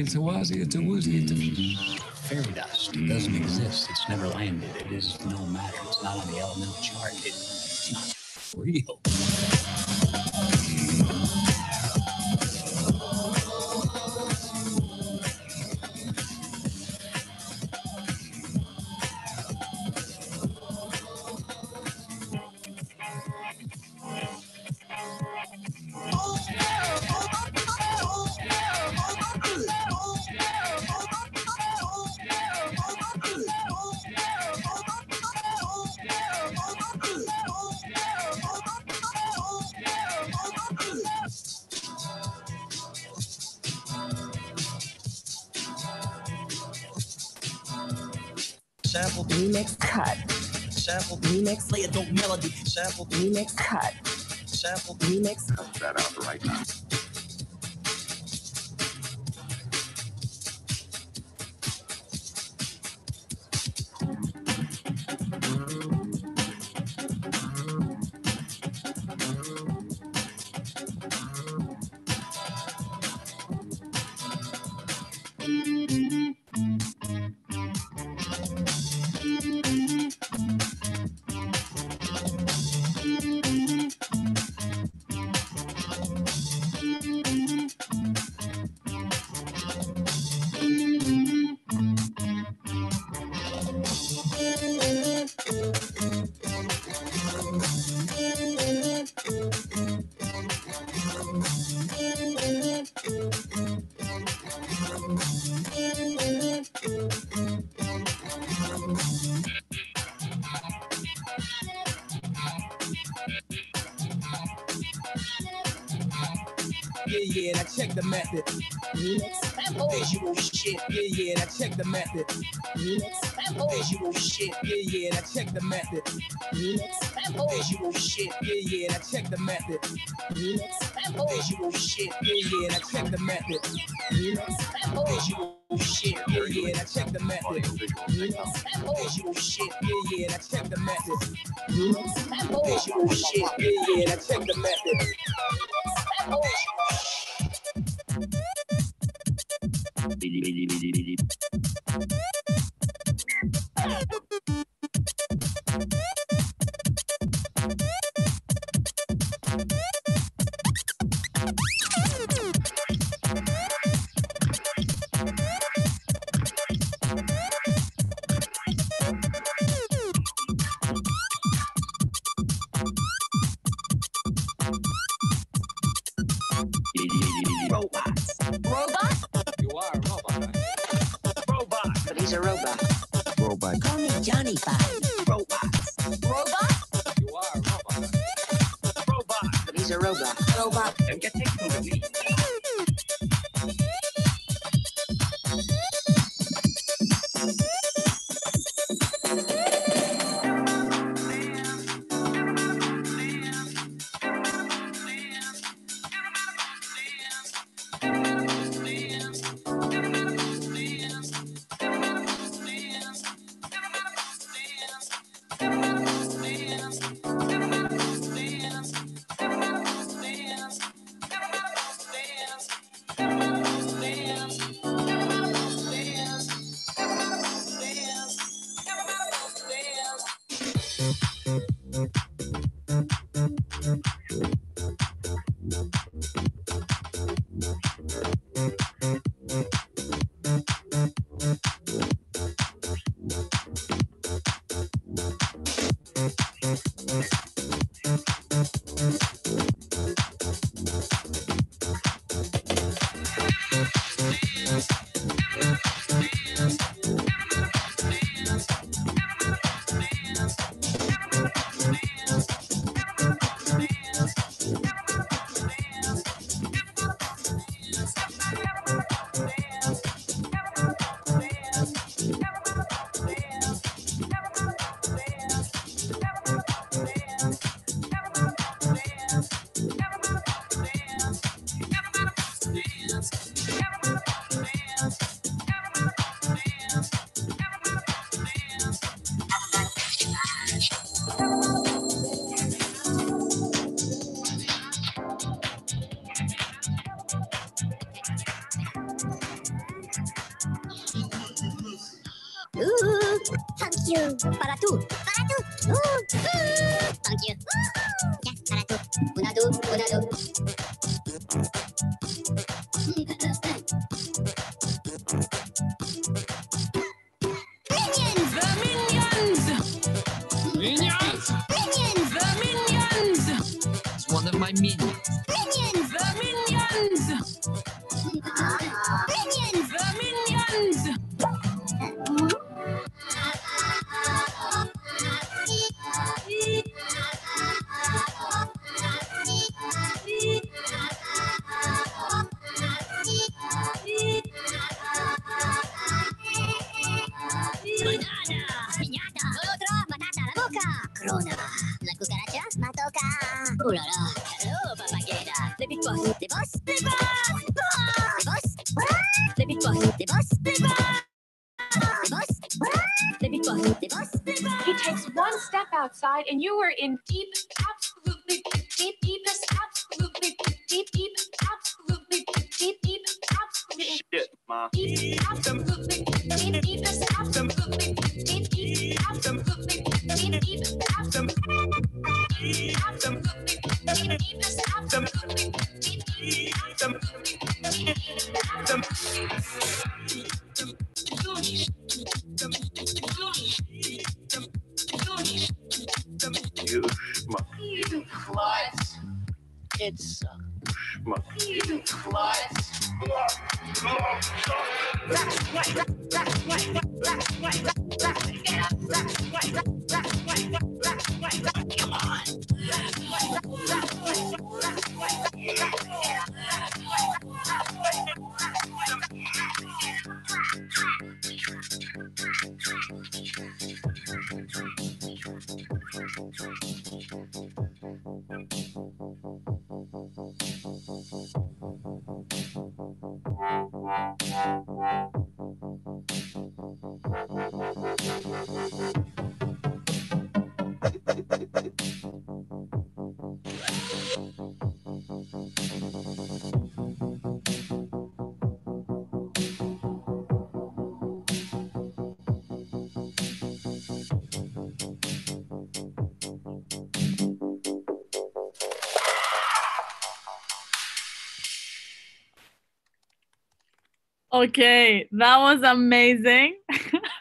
it's a wazi, it's a woozy, it's a. Fairy dust. It doesn't exist. It's never landed. It is no matter. It's not on the elemental chart. It- it's not real. Cut. Sample remix method. Visual shit. Yeah, yeah, and I check the method. Visual shit. Yeah, yeah, and I check the method. Visual shit. Yeah, yeah, and I check the method. Para tú. Thank you. Okay, that was amazing.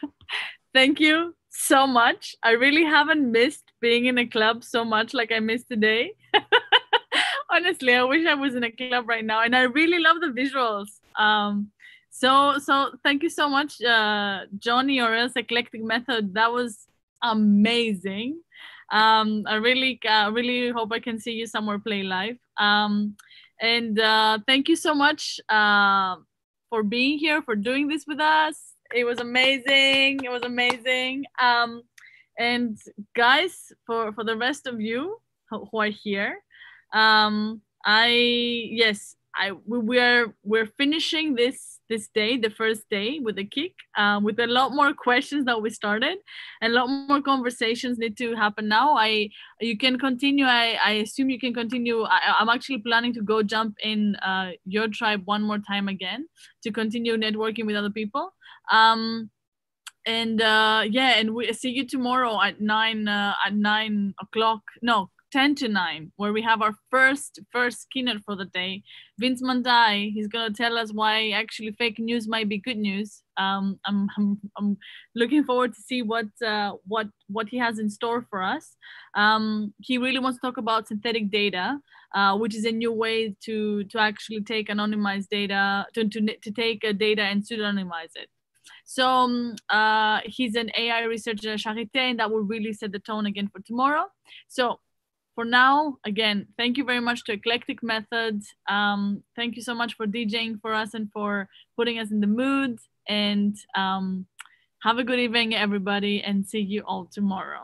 Thank you so much. I really haven't missed being in a club so much like I missed today. Honestly, I wish I was in a club right now. And I really love the visuals. Um, So so thank you so much, uh, Johnny or else Eclectic Method. That was amazing. Um, I really uh, really hope I can see you somewhere play live. Um, and uh, thank you so much uh, for being here, for doing this with us. It was amazing. It was amazing. Um, and guys, for for the rest of you who are here, um, I yes, I we are we're finishing this this day, the first day with a kick, uh, with a lot more questions that we started, and a lot more conversations need to happen now. I you can continue. I, I assume you can continue. I, I'm actually planning to go jump in uh, your tribe one more time again to continue networking with other people. Um, and uh, yeah, and we see you tomorrow at nine uh, at nine o'clock. No, 10 to 9 where we have our first first keynote for the day. Vince Madai he's going to tell us why actually fake news might be good news. Um, I'm, I'm, I'm looking forward to see what uh, what what he has in store for us. Um, he really wants to talk about synthetic data uh, which is a new way to to actually take anonymized data to, to, to take data and pseudonymize it. So um, uh, he's an AI researcher at Charité, and that will really set the tone again for tomorrow. So for now, again, thank you very much to Eclectic Methods. Um, thank you so much for DJing for us and for putting us in the mood. And um, have a good evening, everybody, and see you all tomorrow.